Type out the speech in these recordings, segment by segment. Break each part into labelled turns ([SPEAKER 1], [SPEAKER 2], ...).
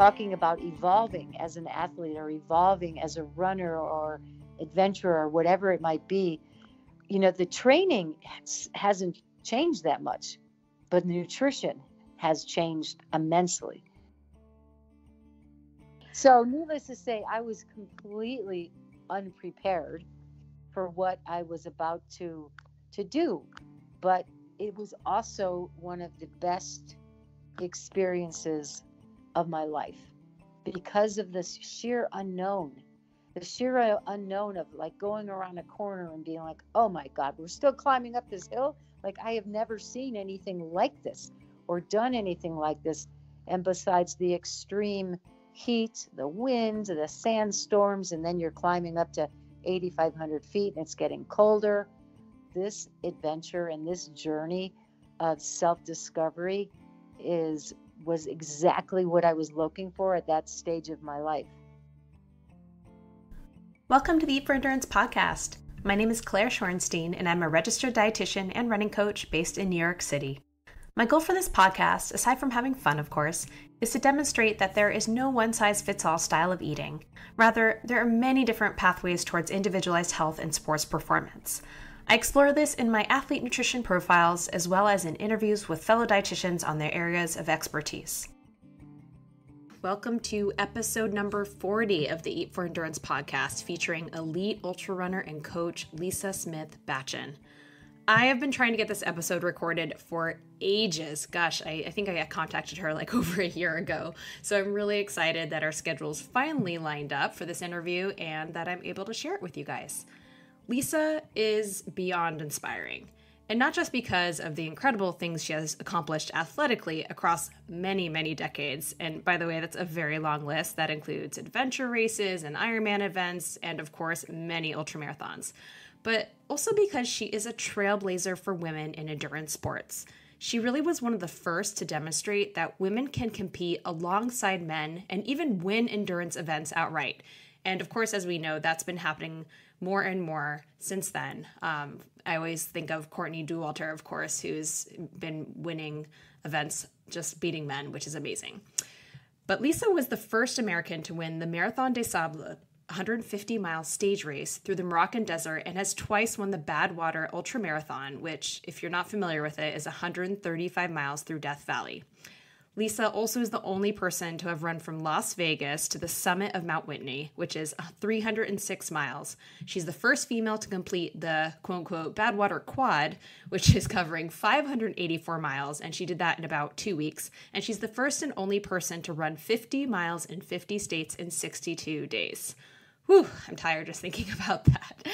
[SPEAKER 1] talking about evolving as an athlete or evolving as a runner or adventurer or whatever it might be, you know, the training hasn't changed that much, but nutrition has changed immensely. So, needless to say, I was completely unprepared for what I was about to to do, but it was also one of the best experiences of my life because of this sheer unknown the sheer unknown of like going around a corner and being like oh my god we're still climbing up this hill? Like i have never seen anything like this or done anything like this. And besides the extreme heat the wind the sandstorms and then you're climbing up to 8500 feet and it's getting colder. This adventure and this journey of self-discovery is was exactly what I was looking for at that stage of my life.
[SPEAKER 2] Welcome to the Eat for Endurance podcast. My name is Claire Shorenstein, and I'm a registered dietitian and running coach based in New York City. My goal for this podcast, aside from having fun, of course, is to demonstrate that there is no one size fits all style of eating. Rather, there are many different pathways towards individualized health and sports performance. I explore this in my athlete nutrition profiles as well as in interviews with fellow dietitians on their areas of expertise. Welcome to episode number 40 of the Eat for Endurance podcast featuring elite ultra runner and coach Lisa Smith Batchen. I have been trying to get this episode recorded for ages. Gosh, I, I, think I contacted her like over a year ago. So I'm really excited that our schedules finally lined up for this interview and that I'm able to share it with you guys. Lisa is beyond inspiring. And not just because of the incredible things she has accomplished athletically across many, many decades. And by the way, that's a very long list that includes adventure races and Ironman events, and of course, many ultramarathons. But also because she is a trailblazer for women in endurance sports. She really was one of the first to demonstrate that women can compete alongside men and even win endurance events outright. And of course, as we know, that's been happening more and more since then. Um, I always think of Courtney Dauwalter, of course, who's been winning events, just beating men, which is amazing. But Lisa was the first American to win the Marathon des Sables 150 mile stage race through the Moroccan desert and has twice won the Badwater Ultra Marathon, which, if you're not familiar with it, is 135 miles through Death Valley. Lisa also is the only person to have run from Las Vegas to the summit of Mount Whitney, which is uh, 306 miles. She's the first female to complete the quote unquote Badwater Quad, which is covering 584 miles, and she did that in about two weeks. And she's the first and only person to run 50 miles in 50 states in 62 days. Whew, I'm tired just thinking about that.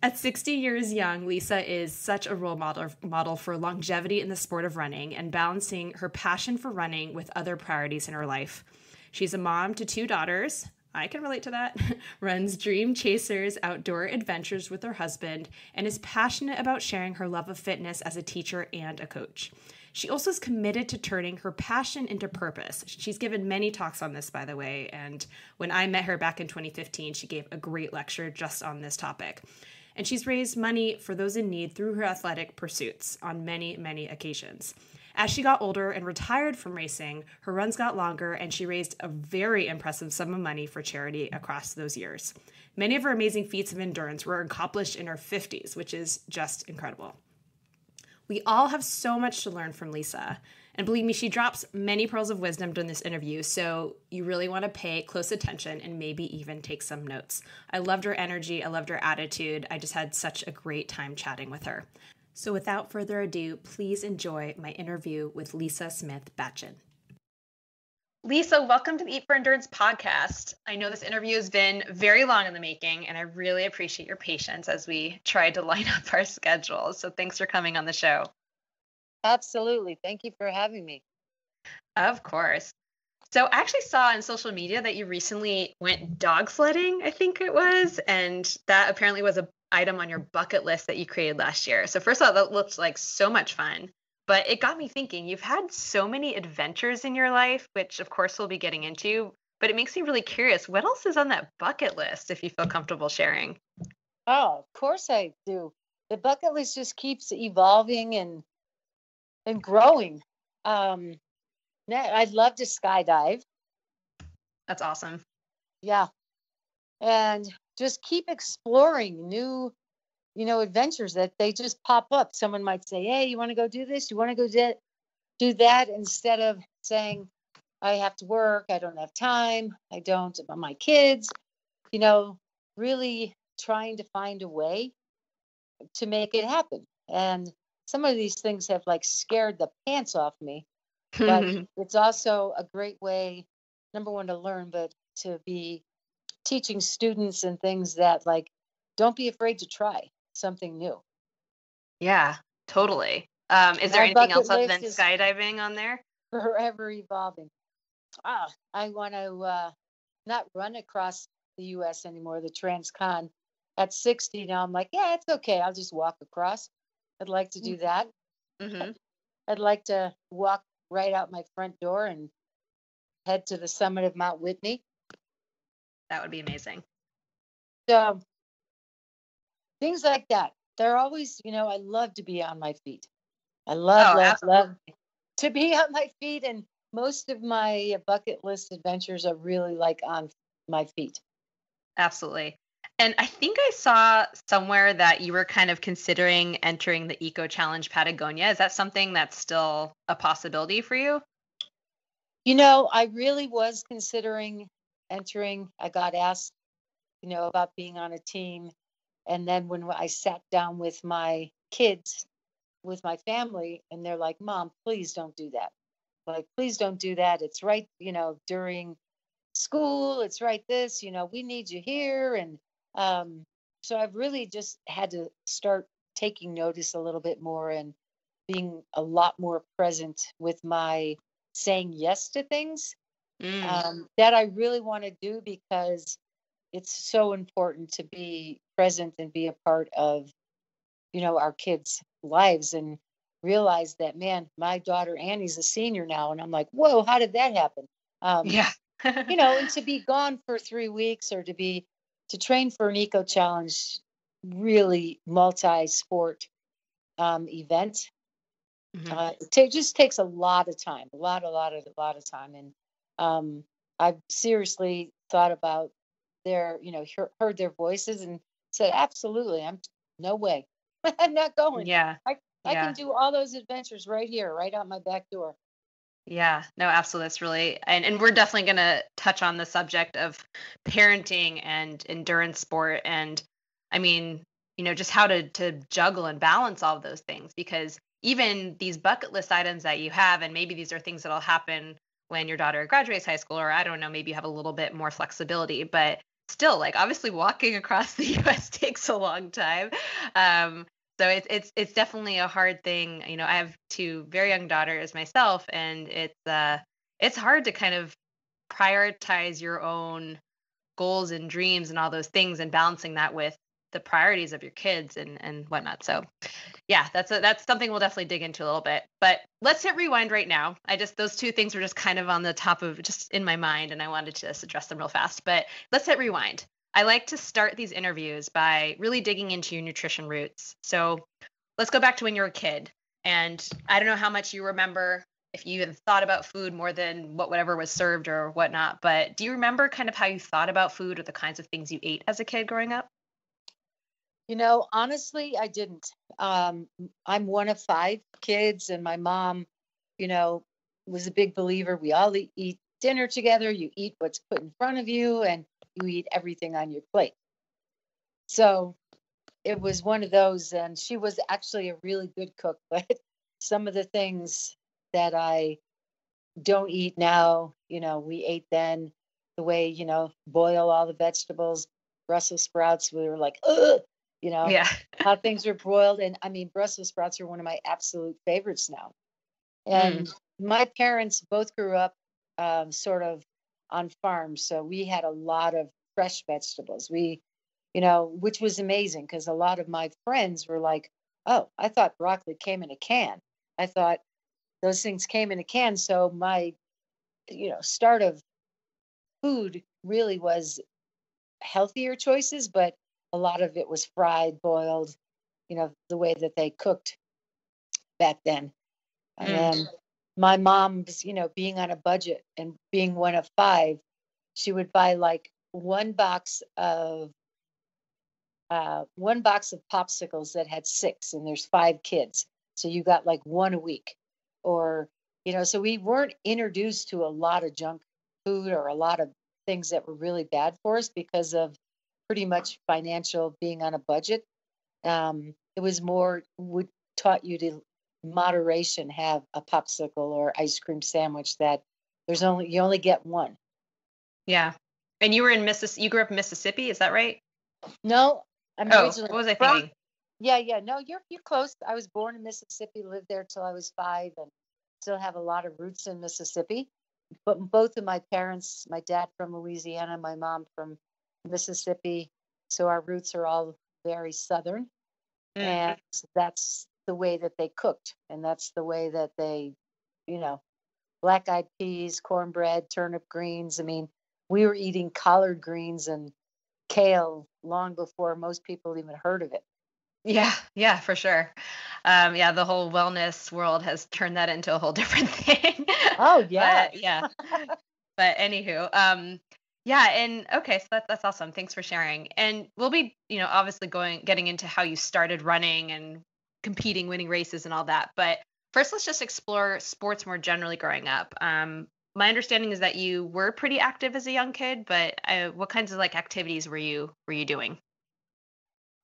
[SPEAKER 2] At 60 years young, Lisa is such a role model, model for longevity in the sport of running and balancing her passion for running with other priorities in her life. She's a mom to two daughters. I can relate to that. runs Dream Chasers outdoor adventures with her husband and is passionate about sharing her love of fitness as a teacher and a coach. She also is committed to turning her passion into purpose. She's given many talks on this, by the way, and when I met her back in 2015, she gave a great lecture just on this topic and she's raised money for those in need through her athletic pursuits on many, many occasions. As she got older and retired from racing, her runs got longer and she raised a very impressive sum of money for charity across those years. Many of her amazing feats of endurance were accomplished in her 50s, which is just incredible. We all have so much to learn from Lisa, and believe me, she drops many pearls of wisdom during this interview, so you really want to pay close attention and maybe even take some notes. I loved her energy, I loved her attitude. I just had such a great time chatting with her. So, without further ado, please enjoy my interview with Lisa Smith Batchen. Lisa, welcome to the Eat for Endurance podcast. I know this interview has been very long in the making, and I really appreciate your patience as we tried to line up our schedules. So, thanks for coming on the show.
[SPEAKER 1] Absolutely. Thank you for having me.
[SPEAKER 2] Of course. So I actually saw on social media that you recently went dog sledding, I think it was, and that apparently was a item on your bucket list that you created last year. So first of all, that looked like so much fun. But it got me thinking, you've had so many adventures in your life, which of course we'll be getting into, but it makes me really curious. What else is on that bucket list if you feel comfortable sharing?
[SPEAKER 1] Oh, of course I do. The bucket list just keeps evolving and and growing. Um, I'd love to skydive.
[SPEAKER 2] That's awesome.
[SPEAKER 1] Yeah. And just keep exploring new, you know, adventures that they just pop up. Someone might say, Hey, you want to go do this? You want to go do, do that? Instead of saying, I have to work, I don't have time, I don't, my kids, you know, really trying to find a way to make it happen. And some of these things have like scared the pants off me, but it's also a great way, number one, to learn, but to be teaching students and things that like, don't be afraid to try something new.
[SPEAKER 2] Yeah, totally. Um, is there anything else other than skydiving on there?
[SPEAKER 1] Forever evolving. Ah, I want to uh, not run across the U.S. anymore, the Transcon. At 60 now, I'm like, yeah, it's okay. I'll just walk across. I'd like to do mm. that. Mm-hmm. I'd like to walk right out my front door and head to the summit of Mount Whitney.
[SPEAKER 2] That would be amazing.
[SPEAKER 1] So things like that. They're always, you know, I love to be on my feet. I love, oh, love, absolutely. love to be on my feet. And most of my bucket list adventures are really like on my feet.
[SPEAKER 2] Absolutely. And I think I saw somewhere that you were kind of considering entering the Eco Challenge Patagonia. Is that something that's still a possibility for you?
[SPEAKER 1] You know, I really was considering entering. I got asked, you know, about being on a team. And then when I sat down with my kids, with my family, and they're like, Mom, please don't do that. Like, please don't do that. It's right, you know, during school, it's right this, you know, we need you here. And um, so I've really just had to start taking notice a little bit more and being a lot more present with my saying yes to things mm. um, that I really want to do because it's so important to be present and be a part of, you know, our kids' lives and realize that, man, my daughter Annie's a senior now. And I'm like, whoa, how did that happen?
[SPEAKER 2] Um, yeah.
[SPEAKER 1] you know, and to be gone for three weeks or to be to train for an eco challenge really multi-sport um, event. Mm-hmm. uh, it t- just takes a lot of time a lot a lot of a lot of time. And um, i've seriously thought about their you know heard, heard their voices and said absolutely i'm no way. I'm not going.
[SPEAKER 2] Yeah.
[SPEAKER 1] I, I yeah. can do all those adventures right here right out my back door
[SPEAKER 2] yeah, no, absolutely. That's really, and, and we're definitely going to touch on the subject of parenting and endurance sport. And I mean, you know, just how to, to juggle and balance all of those things because even these bucket list items that you have, and maybe these are things that'll happen when your daughter graduates high school, or I don't know, maybe you have a little bit more flexibility, but still, like obviously walking across the US takes a long time. Um, so it's it's it's definitely a hard thing you know i have two very young daughters myself and it's uh it's hard to kind of prioritize your own goals and dreams and all those things and balancing that with the priorities of your kids and and whatnot. So yeah that's a, that's something we'll definitely dig into a little bit. But let's hit rewind right now. I just those two things were just kind of on the top of just in my mind and i wanted to just address them real fast. But let's hit rewind I like to start these interviews by really digging into your nutrition roots. So let's go back to when you were a kid. And I don't know how much you remember if you even thought about food more than what whatever was served or whatnot. But do you remember kind of how you thought about food or the kinds of things you ate as a kid growing up?
[SPEAKER 1] You know, honestly, I didn't. Um, I'm one of five kids, and my mom, you know, was a big believer. We all eat dinner together. You eat what's put in front of you, and you eat everything on your plate. So it was one of those, and she was actually a really good cook, but some of the things that I don't eat now, you know, we ate then the way, you know, boil all the vegetables, Brussels sprouts, we were like, ugh, you know,
[SPEAKER 2] yeah.
[SPEAKER 1] how things are broiled. And I mean, Brussels sprouts are one of my absolute favorites now. And mm. my parents both grew up um, sort of on farms. So we had a lot of fresh vegetables. We, you know, which was amazing because a lot of my friends were like, oh, I thought broccoli came in a can. I thought those things came in a can. So my, you know, start of food really was healthier choices, but a lot of it was fried, boiled, you know, the way that they cooked back then. Mm. And my mom's, you know, being on a budget and being one of five, she would buy like one box of uh, one box of popsicles that had six, and there's five kids, so you got like one a week, or you know. So we weren't introduced to a lot of junk food or a lot of things that were really bad for us because of pretty much financial being on a budget. Um, it was more would taught you to moderation have a popsicle or ice cream sandwich that there's only you only get one.
[SPEAKER 2] Yeah. And you were in Mississippi. You grew up in Mississippi, is that right?
[SPEAKER 1] No, I'm
[SPEAKER 2] oh,
[SPEAKER 1] originally
[SPEAKER 2] what was I
[SPEAKER 1] from-
[SPEAKER 2] thinking?
[SPEAKER 1] Yeah, yeah. No, you're you're close. I was born in Mississippi, lived there till I was five, and still have a lot of roots in Mississippi. But both of my parents, my dad from Louisiana, my mom from Mississippi, so our roots are all very southern,
[SPEAKER 2] Mm.
[SPEAKER 1] and that's the way that they cooked, and that's the way that they, you know, black eyed peas, cornbread, turnip greens. I mean, we were eating collard greens and kale long before most people even heard of it.
[SPEAKER 2] Yeah, yeah, for sure. Um, yeah, the whole wellness world has turned that into a whole different thing.
[SPEAKER 1] Oh yeah,
[SPEAKER 2] But, yeah. But anywho, um, yeah, and okay, so that, that's awesome. Thanks for sharing. And we'll be, you know, obviously going getting into how you started running and competing, winning races, and all that. But first, let's just explore sports more generally growing up. Um, my understanding is that you were pretty active as a young kid, but uh, what kinds of like activities were you were you doing?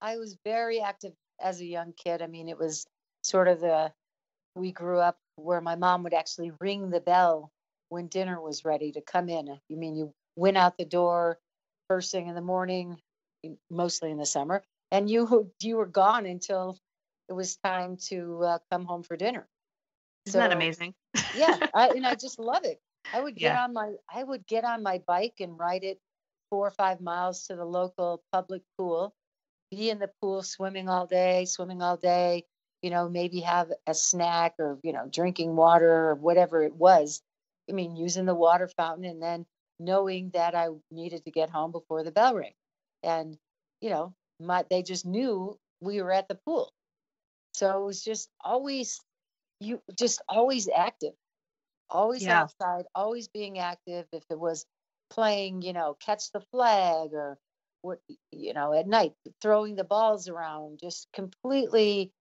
[SPEAKER 1] I was very active as a young kid. I mean, it was sort of the we grew up where my mom would actually ring the bell when dinner was ready to come in. You mean you went out the door first thing in the morning, mostly in the summer, and you you were gone until it was time to uh, come home for dinner.
[SPEAKER 2] Isn't that amazing?
[SPEAKER 1] yeah I, and i just love it i would get
[SPEAKER 2] Yeah.
[SPEAKER 1] on my i would get on my bike and ride it four or five miles to the local public pool be in the pool swimming all day swimming all day you know maybe have a snack or you know drinking water or whatever it was i mean using the water fountain and then knowing that i needed to get home before the bell rang and you know my they just knew we were at the pool so it was just always you just always active always
[SPEAKER 2] Yeah.
[SPEAKER 1] outside always being active. If it was playing you know catch the flag or what you know at night throwing the balls around just completely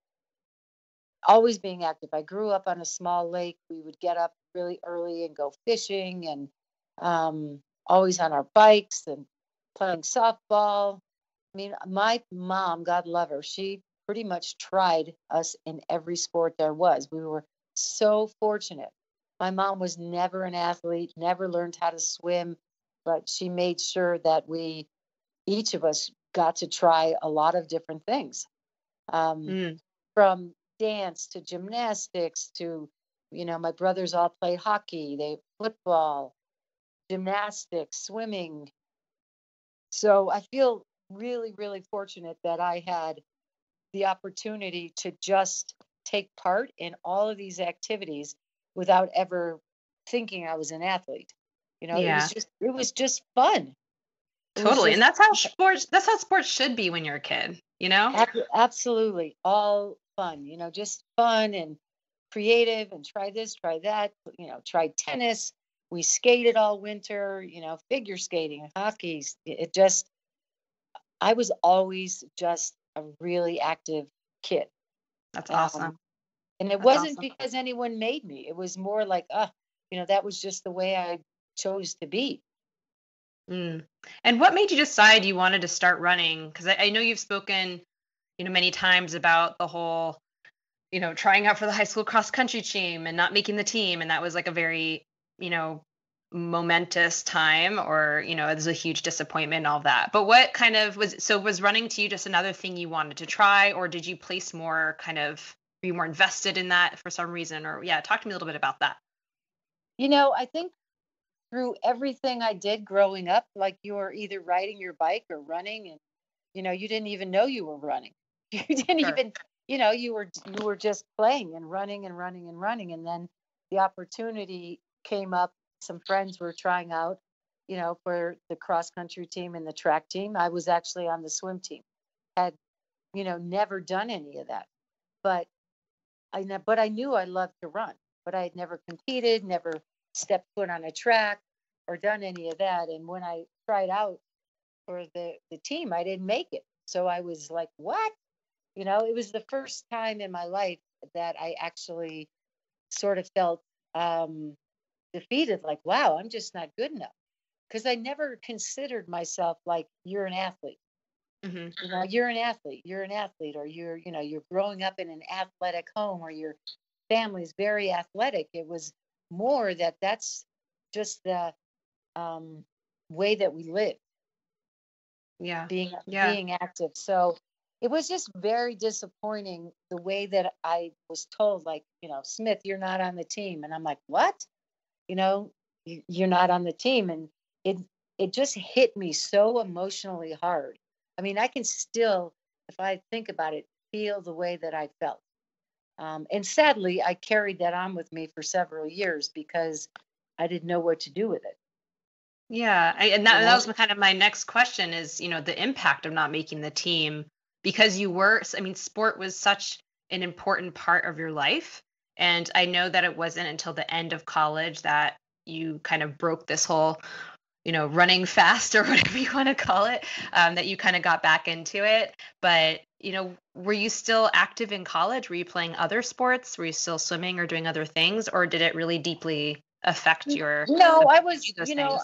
[SPEAKER 1] always being active. I grew up on a small lake. We would get up really early and go fishing and um, always on our bikes and playing softball. I mean my mom god love her she pretty much tried us in every sport there was we were so fortunate my mom was never an athlete, never learned how to swim, but she made sure that we, each of us, got to try a lot of different things um,
[SPEAKER 2] Mm.
[SPEAKER 1] from dance to gymnastics to, you know, my brothers all play hockey, they football, gymnastics, swimming. So I feel really, really fortunate that I had the opportunity to just take part in all of these activities without ever thinking I was an athlete. You know, it
[SPEAKER 2] Yeah.
[SPEAKER 1] was just it was just fun. It
[SPEAKER 2] Totally.
[SPEAKER 1] just
[SPEAKER 2] And that's how sports that's how sports should be when you're a kid, you know?
[SPEAKER 1] ab- absolutely all fun. You know, just fun and creative and try this, try that. You know, try tennis. We skated all winter. You know, figure skating, hockey. It just I was always just a really active kid.
[SPEAKER 2] That's
[SPEAKER 1] Um,
[SPEAKER 2] awesome.
[SPEAKER 1] And it
[SPEAKER 2] That's
[SPEAKER 1] wasn't
[SPEAKER 2] awesome.
[SPEAKER 1] because anyone made me. It was more like, ah, you know, that was just the way I chose to be.
[SPEAKER 2] Mm. And what made you decide you wanted to start running? Because I, I know you've spoken, you know, many times about the whole, you know, trying out for the high school cross country team and not making the team, and that was like a very, you know, momentous time, or you know, it was a huge disappointment and all that. But what kind of was so was running to you just another thing you wanted to try, or did you place more kind of were you more invested in that for some reason, or yeah, talk to me a little bit about that.
[SPEAKER 1] You know, I think through everything I did growing up, like you were either riding your bike or running, and you know, you didn't even know you were running. You didn't
[SPEAKER 2] Sure.
[SPEAKER 1] even, you know, you were you were just playing and running and running and running, and then the opportunity came up. Some friends were trying out, you know, for the cross country team and the track team. I was actually on the swim team. Had, you know, never done any of that, but I but I knew I loved to run, but I had never competed, never stepped foot on a track. or done any of that. And when I tried out for the, the team, I didn't make it. So I was like, what? You know, it was the first time in my life that I actually sort of felt um, defeated like, wow, I'm just not good enough. Because I never considered myself like, you're an athlete. Mm-hmm. You know, you're an athlete. You're an athlete, or you're, you know, you're growing up in an athletic home, or your family's very athletic. It was more that that's just the um, way that we live.
[SPEAKER 2] Yeah.
[SPEAKER 1] Being yeah. being active. So it was just very disappointing the way that I was told, like, you know, Smith, you're not on the team. And I'm like, what? You know, you're not on the team. And it it just hit me so emotionally hard. I mean, I can still, if I think about it, feel the way that I felt. Um, and sadly, I carried that on with me for several years because I didn't know what to do with it.
[SPEAKER 2] Yeah, I, and that, that was kind of my next question is, you know, the impact of not making the team because you were, I mean, sport was such an important part of your life. And I know that it wasn't until the end of college that you kind of broke this whole, you know, running fast or whatever you want to call it, um, that you kind of got back into it. But, you know, were you still active in college? Were you playing other sports? Were you still swimming or doing other things? Or did it really deeply affect your?
[SPEAKER 1] No, I was, you things? know,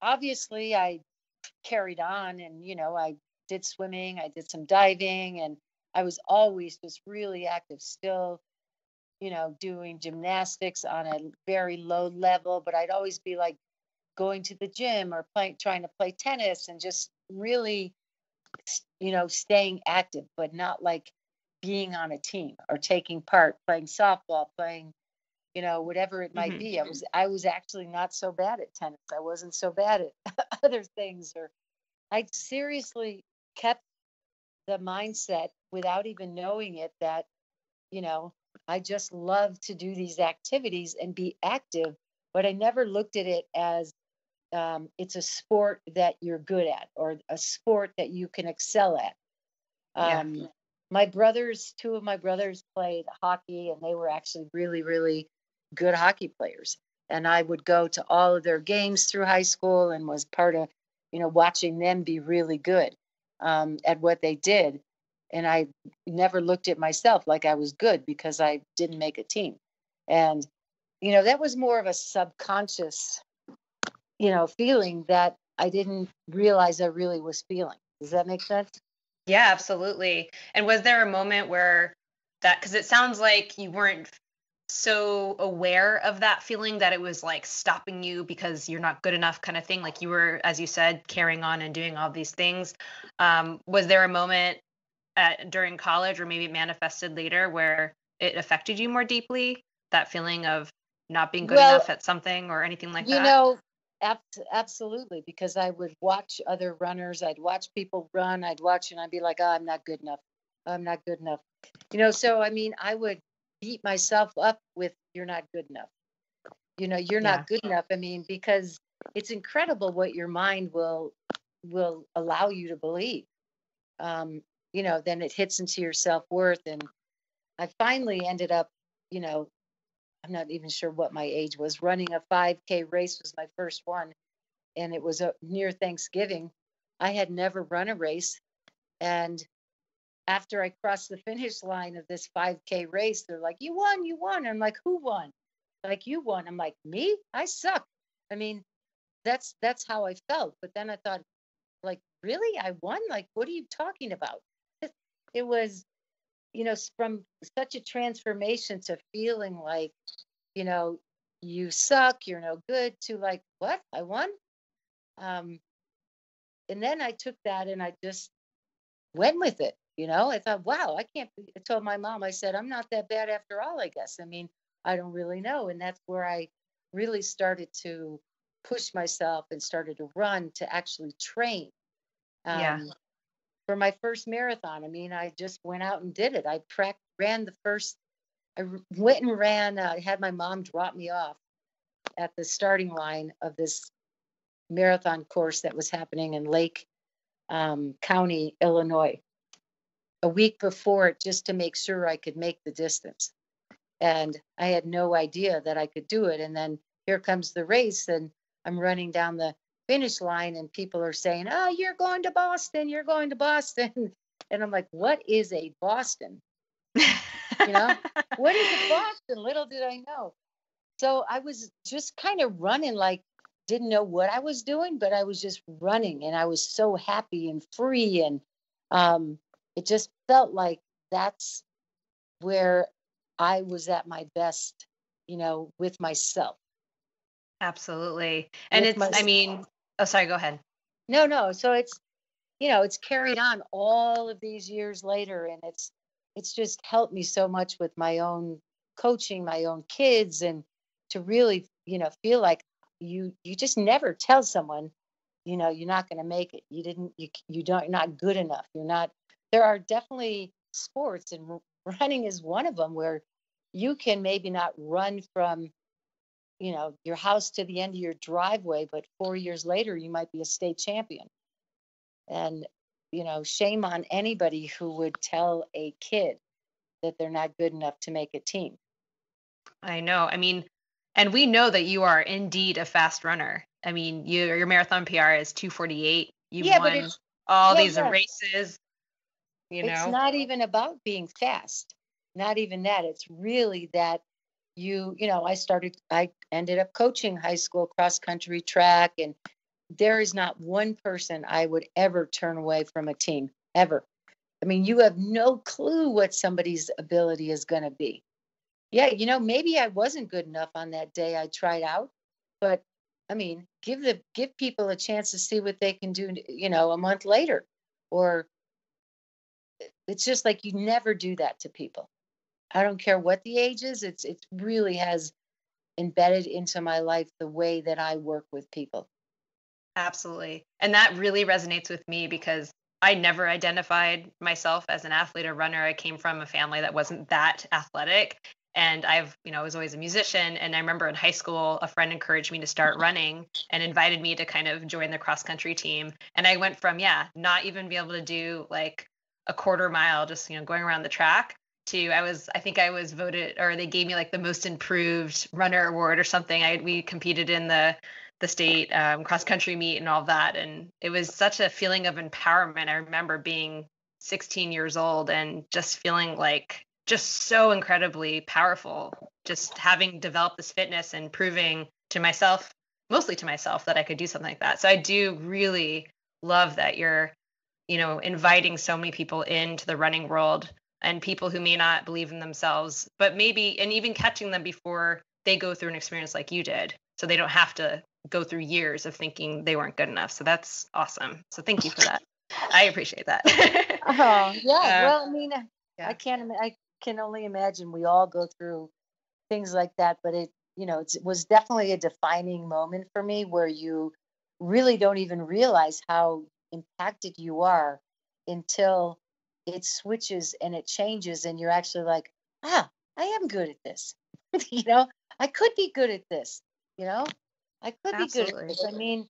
[SPEAKER 1] obviously I carried on and, you know, I did swimming, I did some diving, and I was always just really active, still, you know, doing gymnastics on a very low level, but I'd always be like going to the gym or playing, trying to play tennis and just really, you know, staying active, but not like being on a team or taking part, playing softball, playing you know whatever it might mm-hmm. be i was i was actually not so bad at tennis i wasn't so bad at other things or i seriously kept the mindset without even knowing it that you know i just love to do these activities and be active but i never looked at it as um, it's a sport that you're good at or a sport that you can excel at um, yeah. my brothers two of my brothers played hockey and they were actually really really good hockey players and i would go to all of their games through high school and was part of you know watching them be really good um, at what they did. And I never looked at myself like I was good because I didn't make a team. And, you know, that was more of a subconscious, you know, feeling that I didn't realize I really was feeling. Does that make sense?
[SPEAKER 2] Yeah, absolutely. And was there a moment where that, because it sounds like you weren't so aware of that feeling that it was like stopping you because you're not good enough kind of thing like you were as you said carrying on and doing all these things um, was there a moment at, during college or maybe it manifested later where it affected you more deeply that feeling of not being good well, enough at something or anything like
[SPEAKER 1] you
[SPEAKER 2] that
[SPEAKER 1] you know ab- absolutely because i would watch other runners i'd watch people run i'd watch and i'd be like oh, i'm not good enough i'm not good enough you know so i mean i would beat myself up with you're not good enough. You know, you're yeah. not good enough. I mean, because it's incredible what your mind will will allow you to believe. Um, you know, then it hits into your self worth. And I finally ended up, you know, I'm not even sure what my age was. Running a 5K race was my first one, and it was a, near Thanksgiving. I had never run a race, and after I crossed the finish line of this 5K race, they're like, You won, you won. I'm like, Who won? Like, you won. I'm like, Me? I suck. I mean, that's that's how I felt. But then I thought, like, really? I won? Like, what are you talking about? It, was, you know, from such a transformation to feeling like, you know, you suck, you're no good, to like, what? I won? Um, and then I took that and I just went with it you know, I thought, wow, I can't. I told my mom, I said, I'm not that bad after all, I guess. I mean, I don't really know. And that's where I really started to push myself and started to run to actually train.
[SPEAKER 2] Um, yeah.
[SPEAKER 1] For my first marathon, I mean, I just went out and did it. I ran the first, I went and ran, uh, I had my mom drop me off at the starting line of this marathon course that was happening in Lake um, County, Illinois a week before it just to make sure I could make the distance. And I had no idea that I could do it. And then here comes the race, and I'm running down the finish line and people are saying, "Oh, you're going to Boston. You're going to Boston." And I'm like, "What is a Boston?" you know, what is a Boston? Little did I know. So I was just kind of running like didn't know what I was doing, but I was just running and I was so happy and free and um, it just felt like that's where I was at my best, you know, with myself.
[SPEAKER 2] Absolutely. And with it's, myself. I mean, oh, sorry, go ahead.
[SPEAKER 1] No, no. So it's, you know, it's carried on all of these years later and it's, it's just helped me so much with my own coaching, my own kids, and to really, you know, feel like you, you just never tell someone, you know, you're not going to make it. You didn't, you, you don't, you're not good enough. You're not, there are definitely sports and running is one of them where you can maybe not run from you know your house to the end of your driveway but four years later you might be a state champion. And you know shame on anybody who would tell a kid that they're not good enough to make a team.
[SPEAKER 2] I know. I mean and we know that you are indeed a fast runner. I mean you, your marathon pr is 248 you yeah, won all yeah, these yeah. races you know?
[SPEAKER 1] it's not even about being fast. Not even that. It's really that you you know i started i ended up coaching high school cross country track and there is not one person i would ever turn away from a team ever. I mean you have no clue what somebody's ability is going to be. Yeah you know maybe i wasn't good enough on that day i tried out but i mean give the give people a chance to see what they can do you know a month later or it's just like you never do that to people I don't care what the age is. It's it really has embedded into my life the way that I work with people.
[SPEAKER 2] Absolutely. And that really resonates with me because I never identified myself as an athlete or runner. I came from a family that wasn't that athletic. And I've, you know, I was always a musician. And I remember in high school, a friend encouraged me to start running and invited me to kind of join the cross country team. And I went from, yeah, not even be able to do like a quarter mile, just, you know, going around the track to I was I think I was voted or they gave me like the most improved runner award or something. I we competed in the the state um, cross country meet and all that, and it was such a feeling of empowerment. I remember being 16 years old and just feeling like just so incredibly powerful. Just having developed this fitness and proving to myself, mostly to myself, that I could do something like that. So I do really love that you're you know inviting so many people into the running world and people who may not believe in themselves, but maybe, and even catching them before they go through an experience like you did. So they don't have to go through years of thinking they weren't good enough. So that's awesome. So thank you for that. I appreciate that.
[SPEAKER 1] oh, yeah. Uh, well, I mean, yeah. I can't, I can only imagine we all go through things like that, but it, you know, it was definitely a defining moment for me where you really don't even realize how impacted you are until it switches and it changes and you're actually like ah i am good at this. You know i could be good at this you know? I could Absolutely. be good at this. I mean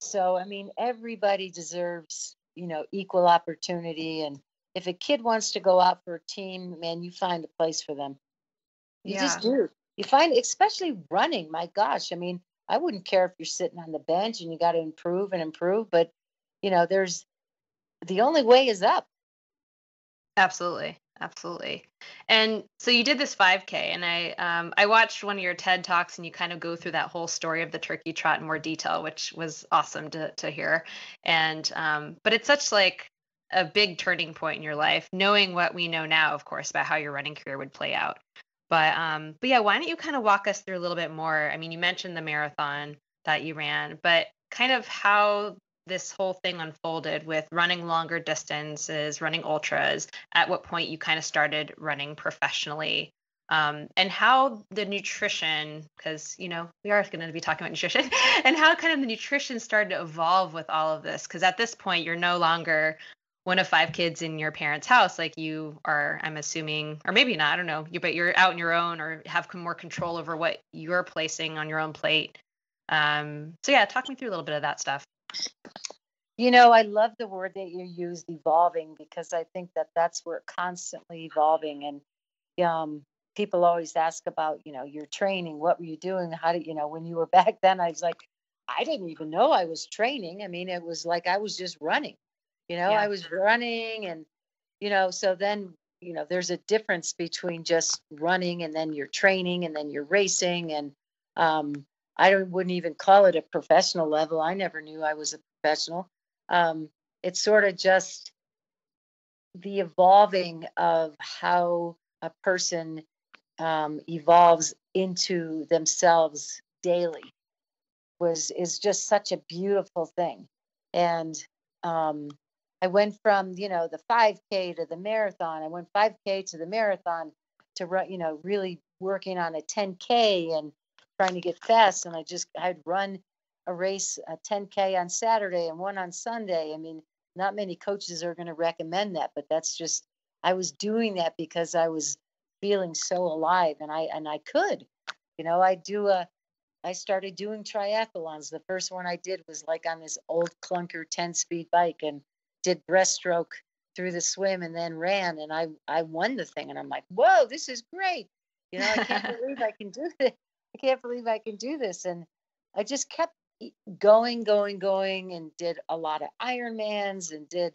[SPEAKER 1] so i mean everybody deserves you know equal opportunity and if a kid wants to go out for a team man you find a place for them. You yeah. just do. You find especially running my gosh i mean i wouldn't care if you're sitting on the bench and you got to improve and improve but you know there's the only way is up
[SPEAKER 2] Absolutely. Absolutely. And so you did this 5K, and I um, I watched one of your TED talks, and you kind of go through that whole story of the turkey trot in more detail, which was awesome to to hear. And um, but it's such like a big turning point in your life, knowing what we know now, of course, about how your running career would play out. But um, but yeah, why don't you kind of walk us through a little bit more? I mean, you mentioned the marathon that you ran, but kind of how this whole thing unfolded with running longer distances, running ultras, at what point you kind of started running professionally, um, and how the nutrition, because you know we are going to be talking about nutrition, and how kind of the nutrition started to evolve with all of this. Because at this point, you're no longer one of five kids in your parents' house, like you are. I'm assuming, or maybe not. I don't know. You, but you're out on your own, or have more control over what you're placing on your own plate. Um, so yeah, talk me through a little bit of that stuff.
[SPEAKER 1] You know, I love the word that you used, evolving, because I think that that's where constantly evolving. And um, people always ask about, you know, your training. What were you doing? How did you know when you were back then? I was like, I didn't even know I was training. I mean, it was like I was just running. You know,
[SPEAKER 2] Yeah.
[SPEAKER 1] I was running and you know, so then, you know, there's a difference between just running and then you're training and then you're racing and um I don't wouldn't even call it a professional level. I never knew I was a professional. Um it's sort of just the evolving of how a person um, evolves into themselves daily was is just such a beautiful thing and um, i went from you know the 5k to the marathon i went 5k to the marathon to run you know really working on a 10k and trying to get fast and i just i'd run a race a 10k on saturday and one on sunday. I mean not many coaches are going to recommend that but that's just i was doing that because i was feeling so alive and i and i could. You know i do a i started doing triathlons. The first one i did was like on this old clunker 10 speed bike and did breaststroke through the swim and then ran and i i won the thing and i'm like whoa this is great. You know i can't believe i can do this i can't believe i can do this. And i just kept going going going and did a lot of ironmans and did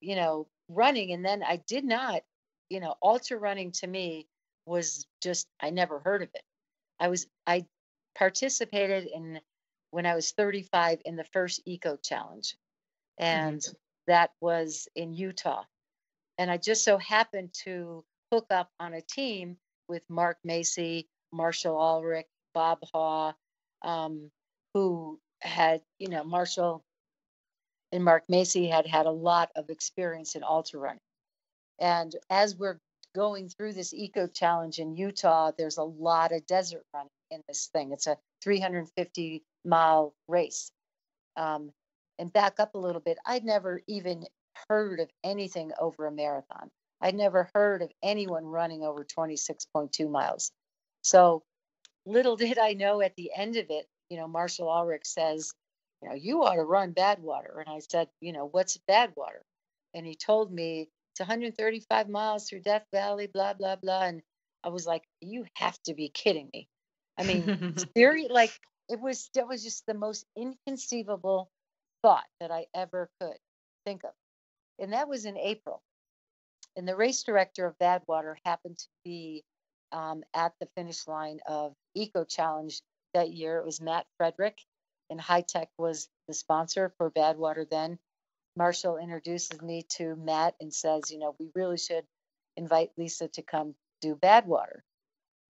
[SPEAKER 1] you know running. And then i did not you know ultra running to me was just i never heard of it. I was i participated in when i was 35 in the first eco challenge. And mm-hmm. that was in utah. And i just so happened to hook up on a team with mark macy marshall ulrich bob haw um, who had you know marshall and mark macy had had a lot of experience in ultra running and as we're going through this eco challenge in Utah, there's a lot of desert running in this thing. It's a 350 mile race. Um, and back up a little bit, I'd never even heard of anything over a marathon. I'd never heard of anyone running over 26.2 miles. So little did I know at the end of it, you know, Marshall Ulrich says, you know, you ought to run Badwater. And I said, you know, what's Badwater? And he told me it's 135 miles through Death Valley, blah, blah, blah. And I was like, you have to be kidding me. I mean, very like it was that was just the most inconceivable thought that I ever could think of. And that was in April. And the race director of Badwater happened to be um, at the finish line of Eco Challenge that year. It was Matt Frederick, and Hi-Tec was the sponsor for Badwater then. Marshall introduces me to Matt and says, you know, we really should invite Lisa to come do Badwater.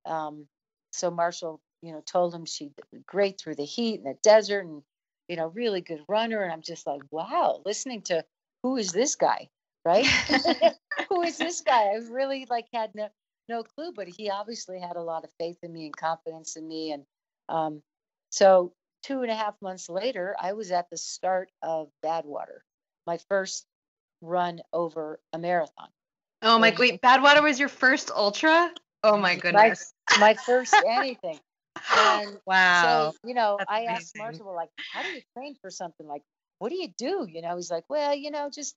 [SPEAKER 1] Um, so Marshall, you know, told him she did great through the heat and the desert and, you know, really good runner. And I'm just like, wow, listening to who is this guy, right? who is this guy? I really like had no, no clue, but he obviously had a lot of faith in me and confidence in me. And um, so two and a half months later, I was at the start of Badwater, my first run over a marathon.
[SPEAKER 2] oh my wait, Badwater was your first ultra? Oh my goodness.
[SPEAKER 1] My first anything. And
[SPEAKER 2] wow.
[SPEAKER 1] So, you know,
[SPEAKER 2] That's
[SPEAKER 1] I asked. Marshall, like, how do you train for something? Like, what do you do? You know, he's like, well, you know, just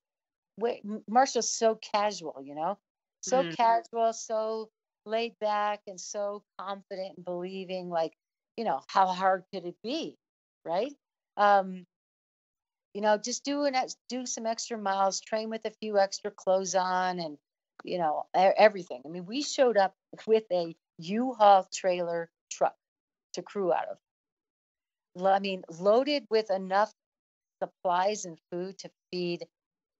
[SPEAKER 1] wait. Marshall's so casual, you know, so
[SPEAKER 2] Mhm.
[SPEAKER 1] casual, so laid back, and so confident and believing. Like, you know, how hard could it be, right? Um, you know, just do an do some extra miles, train with a few extra clothes on, and you know, everything. I mean, we showed up with a U-Haul trailer truck to crew out of. I mean, loaded with enough supplies and food to feed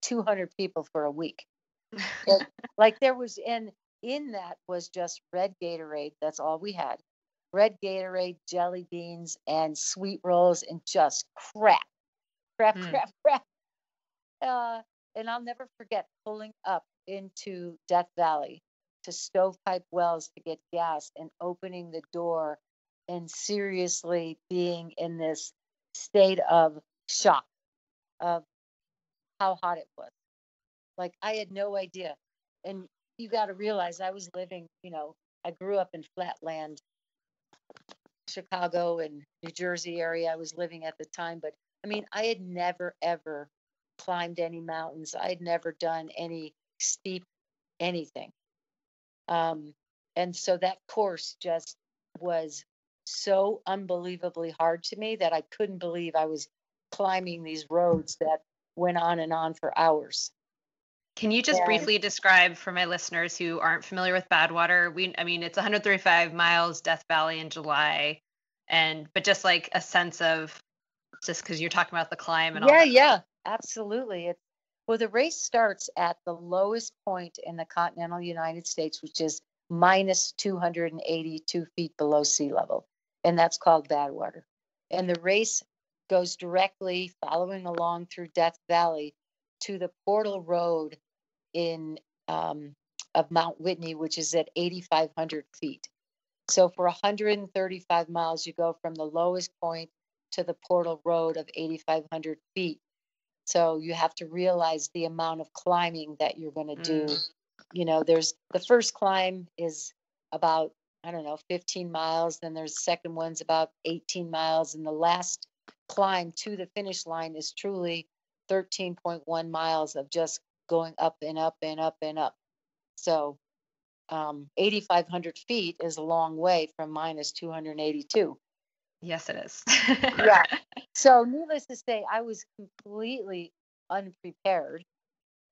[SPEAKER 1] 200 people for a week. Like, like there was, and in that was just red Gatorade. That's all we had. Red Gatorade, jelly beans, and sweet rolls, and just crap, crap,
[SPEAKER 2] Mm.
[SPEAKER 1] crap, crap. Uh, and I'll never forget pulling up into Death Valley to Stovepipe Wells to get gas and opening the door and seriously being in this state of shock of how hot it was. Like I had no idea. And you got to realize I was living, you know, I grew up in Flatland, Chicago and New Jersey area. I was living at the time, but I mean, I had never ever climbed any mountains. I had never done any steep anything. Um, and so that course just was so unbelievably hard to me that I couldn't believe I was climbing these roads that went on and on for hours.
[SPEAKER 2] Can you just
[SPEAKER 1] Yeah.
[SPEAKER 2] briefly describe for my listeners who aren't familiar with Badwater? We, I mean, it's 135 miles, Death Valley in July, and but just like a sense of, just because you're talking about the climb and all.
[SPEAKER 1] yeah, yeah, absolutely. It, well, the race starts at the lowest point in the continental United States, which is minus 282 feet below sea level, and that's called Badwater. And the race goes directly following along through Death Valley to the Portal Road in um, of Mount Whitney, which is at 8,500 feet. So for 135 miles, you go from the lowest point to the Portal Road of 8,500 feet. So you have to realize the amount of climbing that you're going to do.
[SPEAKER 2] Mm.
[SPEAKER 1] You know, there's the first climb is about I don't know 15 miles. Then there's the second one's about 18 miles, and the last climb to the finish line is truly 13.1 miles of just going up and up and up and up. So um, 8,500 feet is a long way from minus 282.
[SPEAKER 2] Yes, it is.
[SPEAKER 1] Yeah. So, needless to say, I was completely unprepared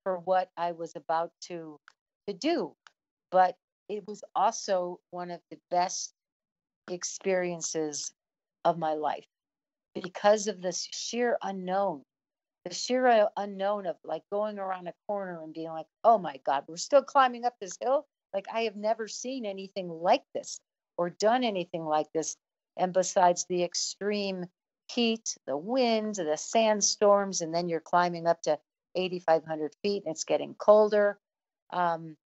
[SPEAKER 1] for what I was about to to do, but it was also one of the best experiences of my life because of this sheer unknown, sheer unknown of like going around a corner and being like, "Oh my God, we're still climbing up this hill." Like I have never seen anything like this or done anything like this. And besides the extreme heat, the wind, the sandstorms, and then you're climbing up to 8,500 feet and it's getting colder. Um,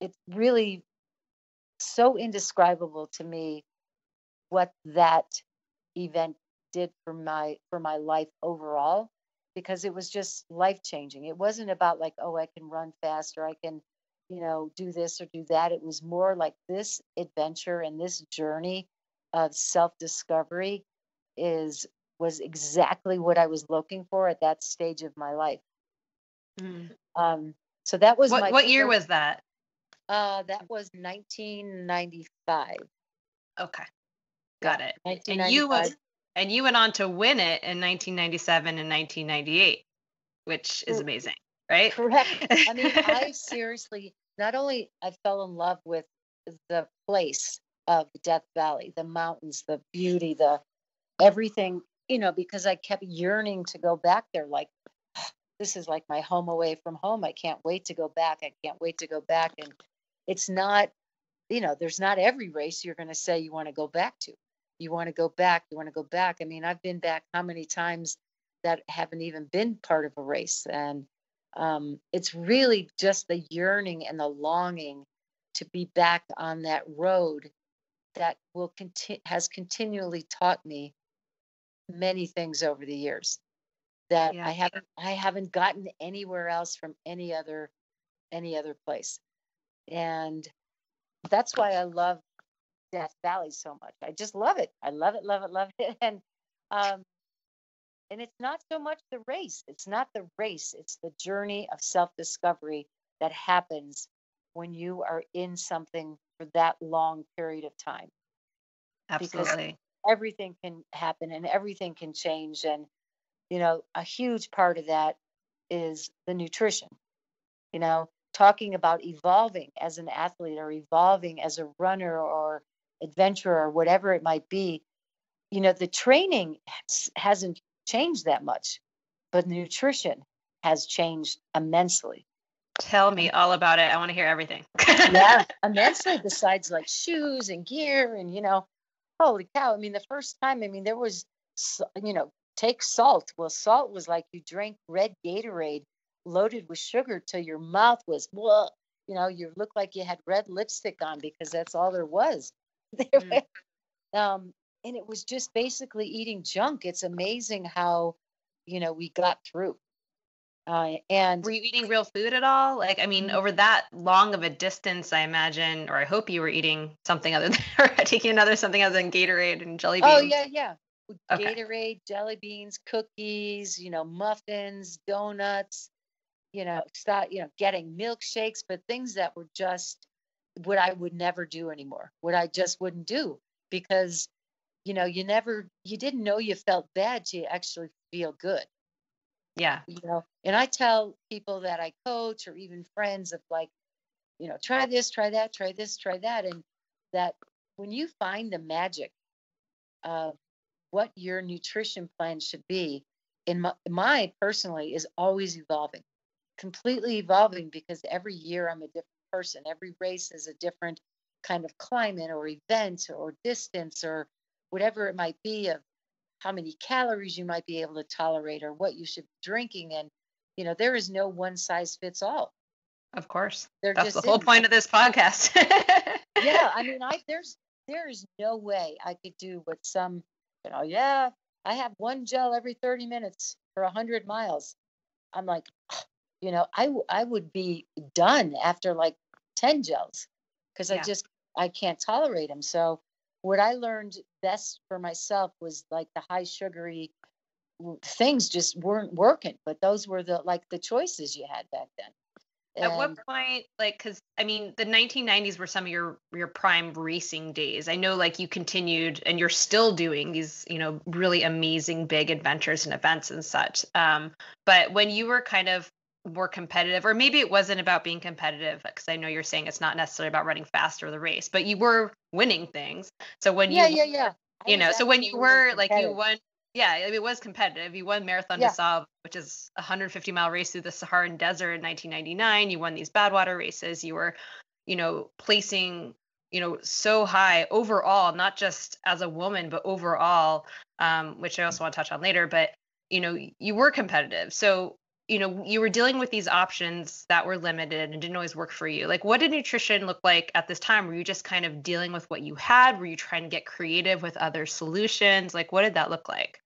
[SPEAKER 1] it's really so indescribable to me what that event did for my for my life overall because it was just life changing. It wasn't about like, oh, I can run faster, I can, you know, do this or do that. It was more like this adventure and this journey of self discovery is was exactly what I was looking for at that stage of my life.
[SPEAKER 2] Mm.
[SPEAKER 1] Um, so that was
[SPEAKER 2] What what year was that?
[SPEAKER 1] uh that was 1995.
[SPEAKER 2] Okay, got it. And you was and you went on to win it in 1997 and 1998, which is amazing, right?
[SPEAKER 1] Correct. I mean, I seriously not only I fell in love with the place of Death Valley, the mountains, the beauty, the everything, you know, because I kept yearning to go back there. Like, this is like my home away from home. I can't wait to go back. I can't wait to go back. And it's not, you know, there's not every race you're going to say you want to go back to. You want to go back. You want to go back. I mean, I've been back how many times that haven't even been part of a race. And um, it's really just the yearning and the longing to be back on that road that will continue has continually taught me many things over the years that
[SPEAKER 2] Yeah.
[SPEAKER 1] I haven't I haven't gotten anywhere else from any other any other place. And that's why I love Death Valley so much. I just love it. I love it, love it, love it. And um and it's not so much the race. It's not the race. It's the journey of self-discovery that happens when you are in something for that long period of time.
[SPEAKER 2] Absolutely.
[SPEAKER 1] Everything can happen and everything can change. And, you know, a huge part of that is the nutrition. You know, talking about evolving as an athlete or evolving as a runner or adventurer or whatever it might be, you know, the training has, hasn't changed that much, but nutrition has changed immensely.
[SPEAKER 2] Tell me all about it. I want to hear everything.
[SPEAKER 1] yeah, immensely. Besides like shoes and gear, and you know, holy cow! I mean, the first time, I mean, there was, you know, take salt. Well, salt was like you drank red Gatorade loaded with sugar till your mouth was, whoa, you know, you looked like you had red lipstick on because that's all there was. There
[SPEAKER 2] Mm.
[SPEAKER 1] um, and it was just basically eating junk. It's amazing how, you know, we got through. Uh, and
[SPEAKER 2] Were you eating real food at all? Like, I mean, over that long of a distance, I imagine, or I hope you were eating something other than, or taking another something other than Gatorade and jelly beans.
[SPEAKER 1] Oh yeah, yeah.
[SPEAKER 2] Okay.
[SPEAKER 1] Gatorade, jelly beans, cookies, you know, muffins, donuts, you know, start, you know, getting milkshakes, but things that were just what I would never do anymore. What I just wouldn't do because you know, you never, you didn't know you felt bad to actually feel good.
[SPEAKER 2] Yeah.
[SPEAKER 1] You know, and I tell people that I coach or even friends of like, you know, try this, try that, try this, try that. And that when you find the magic of what your nutrition plan should be, in my, my personally is always evolving, completely evolving because every year I'm a different person. Every race is a different kind of climate or event or distance or whatever it might be of how many calories you might be able to tolerate or what you should be drinking. And, you know, there is no one size fits all.
[SPEAKER 2] Of course.
[SPEAKER 1] There
[SPEAKER 2] That's
[SPEAKER 1] just
[SPEAKER 2] the whole
[SPEAKER 1] isn't.
[SPEAKER 2] point of this podcast.
[SPEAKER 1] yeah, I mean, I there's there is no way I could do what some, you know, yeah, I have one gel every 30 minutes for 100 miles. I'm like, you know, i i would be done after like 10 gels because
[SPEAKER 2] Yeah.
[SPEAKER 1] I just I can't tolerate them. So what I learned best for myself was like the high sugary things just weren't working, but those were the like the choices you had back then.
[SPEAKER 2] At what point, like, because I mean, the 1990s were some of your your prime racing days. I know, like, you continued and you're still doing these, you know, really amazing big adventures and events and such. Um, but when you were kind of more competitive, or maybe it wasn't about being competitive, because I know you're saying it's not necessarily about running faster the race, but you were winning things. So when
[SPEAKER 1] yeah,
[SPEAKER 2] you,
[SPEAKER 1] yeah, yeah.
[SPEAKER 2] You know, so when you were like you won, yeah, it was competitive. You won Marathon
[SPEAKER 1] Yeah.
[SPEAKER 2] des Sables, which is a 150 mile race through the Saharan Desert in 1999. You won these Badwater races. You were, you know, placing, you know, so high overall, not just as a woman, but overall, um, which I also want to touch on later. But you know, you were competitive, so you know, you were dealing with these options that were limited and didn't always work for you. Like, what did nutrition look like at this time? Were you just kind of dealing with what you had? Were you trying to get creative with other solutions? Like, what did that look like?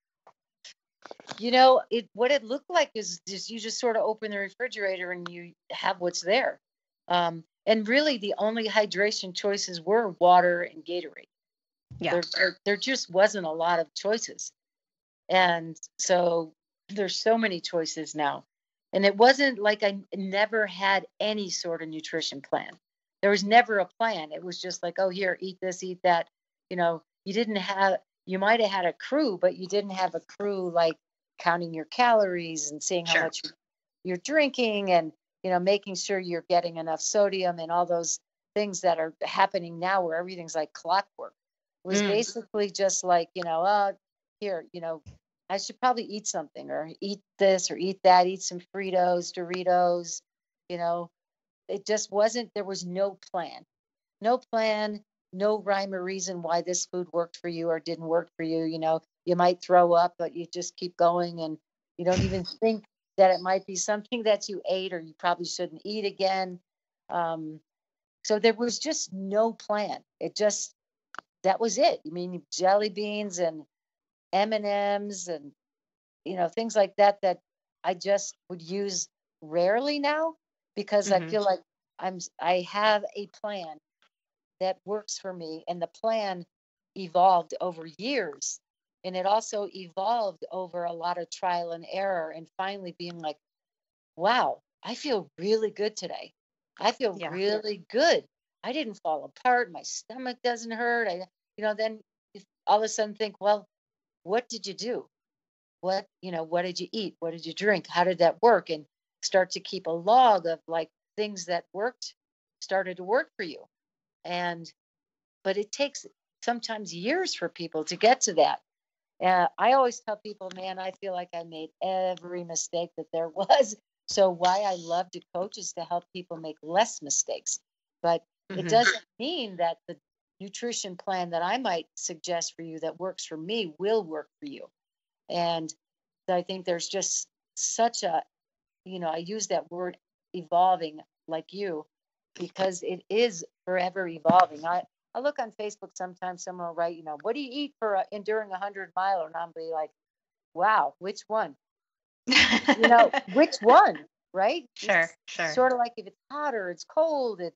[SPEAKER 1] You know, it what it looked like is just you just sort of open the refrigerator and you have what's there. Um, and really, the only hydration choices were water and Gatorade.
[SPEAKER 2] Yeah.
[SPEAKER 1] There, there, there just wasn't a lot of choices, and so there's so many choices now. And it wasn't like I never had any sort of nutrition plan. There was never a plan. It was just like, oh, here, eat this, eat that. You know, you didn't have. You might have had a crew, but you didn't have a crew like counting your calories and seeing how
[SPEAKER 2] Sure.
[SPEAKER 1] much you're- drinking and you know making sure you're getting enough sodium and all those things that are happening now where everything's like clockwork It was
[SPEAKER 2] Mm.
[SPEAKER 1] basically just like you know uh here you know i should probably eat something or eat this or eat that eat some fritos doritos you know? It just wasn't there was no plan. No plan no rhyme or reason why this food worked for you or didn't work for you you know? You might throw up but you just keep going and you don't even think that it might be something that you ate or you probably shouldn't eat again. Um, so there was just no plan. It just that was it. I mean jelly beans and m&ms and you know things like that that i just would use rarely now because i
[SPEAKER 2] Mhm.
[SPEAKER 1] feel like i'm I have a plan that works for me and the plan evolved over years and it also evolved over a lot of trial and error and finally being like wow i feel really good today i feel
[SPEAKER 2] Yeah.
[SPEAKER 1] really good i didn't fall apart my stomach doesn't hurt i you know then all of a sudden think well what did you do? What you know what did you eat? What did you drink? How did that work? And start to keep a log of like things that worked started to work for you. And but it takes sometimes years for people to get to that. Uh, i always tell people man i feel like i made every mistake that there was. So why i love to coach is to help people make less mistakes. But it
[SPEAKER 2] Mhm.
[SPEAKER 1] doesn't mean that the nutrition plan that i might suggest for you that works for me will work for you. And i think there's just such a you know i use that word evolving like you because it is forever evolving. I i look on facebook sometimes someone will write you know what do you eat for a, enduring a hundred mile? And i'll be like wow which one? You know which one right?
[SPEAKER 2] Sure,
[SPEAKER 1] It's
[SPEAKER 2] sure.
[SPEAKER 1] sort of like if it's hot or it's cold it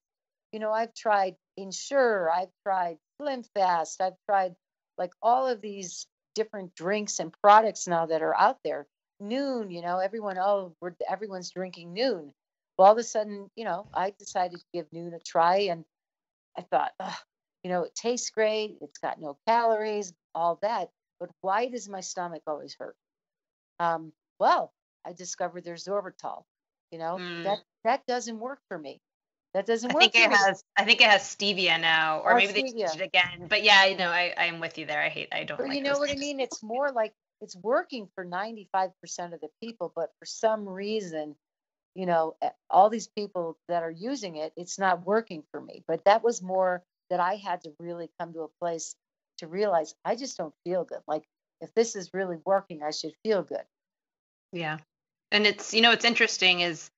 [SPEAKER 1] you know i've tried Ensure i've tried slim fast i've tried like all of these different drinks and products now that are out there Nuun you know everyone oh we're everyone's drinking Nuun well all of a sudden you know i decided to give Nuun a try and i thought Ugh, you know it tastes great it's got no calories all that. But why does my stomach always hurt? Um, well, I discovered there's Sorbitol. You know
[SPEAKER 2] Mm.
[SPEAKER 1] that that doesn't work for me. That doesn't
[SPEAKER 2] I
[SPEAKER 1] work
[SPEAKER 2] think it has. I think it has stevia now, or
[SPEAKER 1] Oh,
[SPEAKER 2] maybe they
[SPEAKER 1] stevia.
[SPEAKER 2] changed it again. But yeah, I know. I I'm with you there. I hate. I don't.
[SPEAKER 1] But
[SPEAKER 2] like
[SPEAKER 1] you know what I mean? It's more like it's working for 95% of the people, but for some reason, you know, all these people that are using it, it's not working for me. But that was more that I had to really come to a place to realize I just don't feel good. Like if this is really working, I should feel good.
[SPEAKER 2] Yeah. And it's, you know, it's interesting is,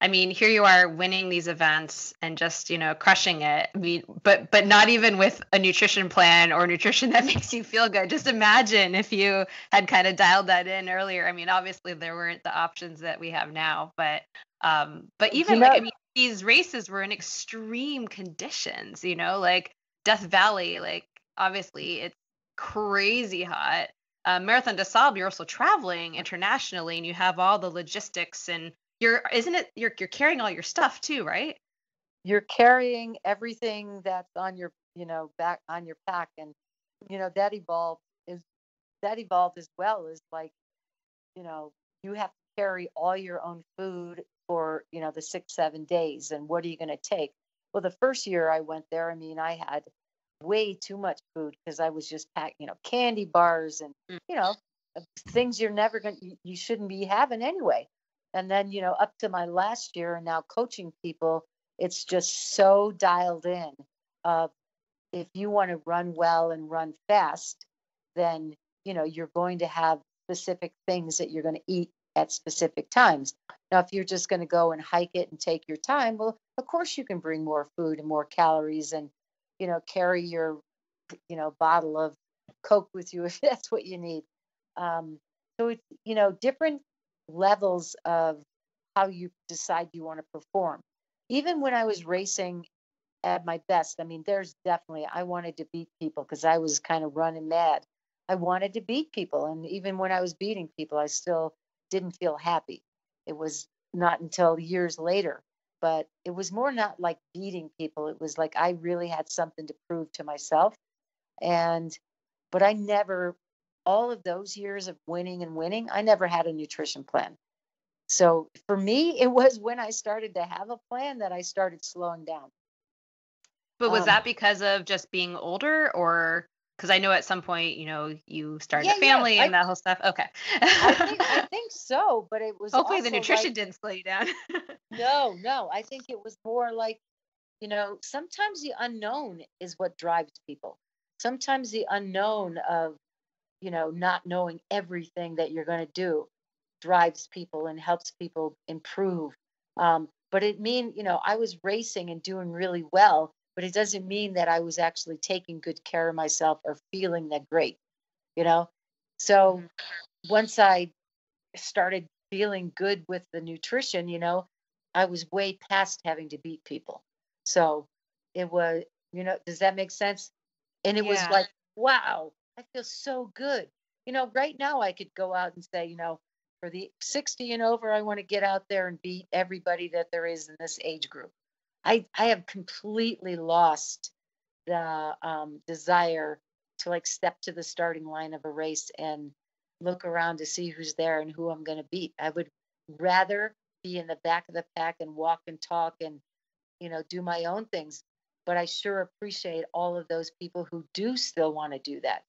[SPEAKER 2] I mean, here you are winning these events and just, you know, crushing it. I mean, but but not even with a nutrition plan or nutrition that makes you feel good. Just imagine if you had kind of dialed that in earlier. I mean, obviously there weren't the options that we have now, but um but
[SPEAKER 1] You
[SPEAKER 2] even like I mean, these races were in extreme conditions, you know, like Death Valley, like obviously it's crazy hot uh, Marathon des Sables, you're also traveling internationally, and you have all the logistics, and you're isn't it you're you're carrying all your stuff too, right?
[SPEAKER 1] You're carrying everything that's on your, you know, back on your pack. And, you know, that evolved is that evolved as well is like, you know, you have to carry all your own food for, you know, the six, seven days. And what are you going to take? Well, the first year I went there, I mean, I had way too much food because I was just packing, you know, candy bars and,
[SPEAKER 2] Mm.
[SPEAKER 1] you know, things you're never going to, you shouldn't be having anyway. And then, you know, up to my last year and now coaching people, it's just so dialed in. Uh, if you want to run well and run fast, then, you know, you're going to have specific things that you're going to eat at specific times. Now, if you're just going to go and hike it and take your time, well, of course you can bring more food and more calories and, you know, carry your, you know, bottle of Coke with you if that's what you need. Um, so it's, you know, different levels of how you decide you want to perform. Even when I was racing at my best, I mean, there's definitely, I wanted to beat people because I was kind of running mad. I wanted to beat people. And even when I was beating people, I still didn't feel happy. It was not until years later, but it was more not like beating people. It was like I really had something to prove to myself. And, but I never, all of those years of winning and winning, I never had a nutrition plan. So for me, it was when I started to have a plan that I started slowing down.
[SPEAKER 2] But was
[SPEAKER 1] Um,
[SPEAKER 2] that because of just being older, or because I know at some point, you know, you started
[SPEAKER 1] Yeah,
[SPEAKER 2] a
[SPEAKER 1] yeah,
[SPEAKER 2] family and that whole stuff? Okay.
[SPEAKER 1] I think, I think so, but it was
[SPEAKER 2] Hopefully the nutrition
[SPEAKER 1] like-
[SPEAKER 2] didn't slow you down.
[SPEAKER 1] No, no. I think it was more like, you know, sometimes the unknown is what drives people. Sometimes the unknown of, you know, not knowing everything that you're going to do drives people and helps people improve. Um, but it mean, you know, I was racing and doing really well, but it doesn't mean that I was actually taking good care of myself or feeling that great, you know? So once I started feeling good with the nutrition, you know, I was way past having to beat people. So it was, you know, does that make sense? And it was like, wow, I feel so good. You know, right now I could go out and say, you know, for the 60 and over, I want to get out there and beat everybody that there is in this age group. I, I have completely lost the um, desire to like step to the starting line of a race and look around to see who's there and who I'm going to beat. I would rather be in the back of the pack and walk and talk and you know do my own things but i sure appreciate all of those people who do still want to do that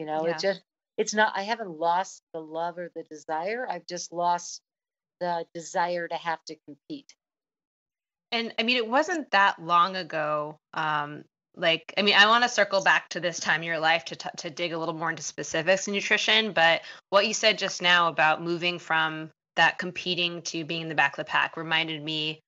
[SPEAKER 1] you know
[SPEAKER 2] Yeah.
[SPEAKER 1] it just it's not i haven't lost the love or the desire i've just lost the desire to have to compete
[SPEAKER 2] And I mean, it wasn't that long ago. Um, like, I mean, I want to circle back to this time in your life to t- to dig a little more into specifics in nutrition. But what you said just now about moving from that competing to being in the back of the pack reminded me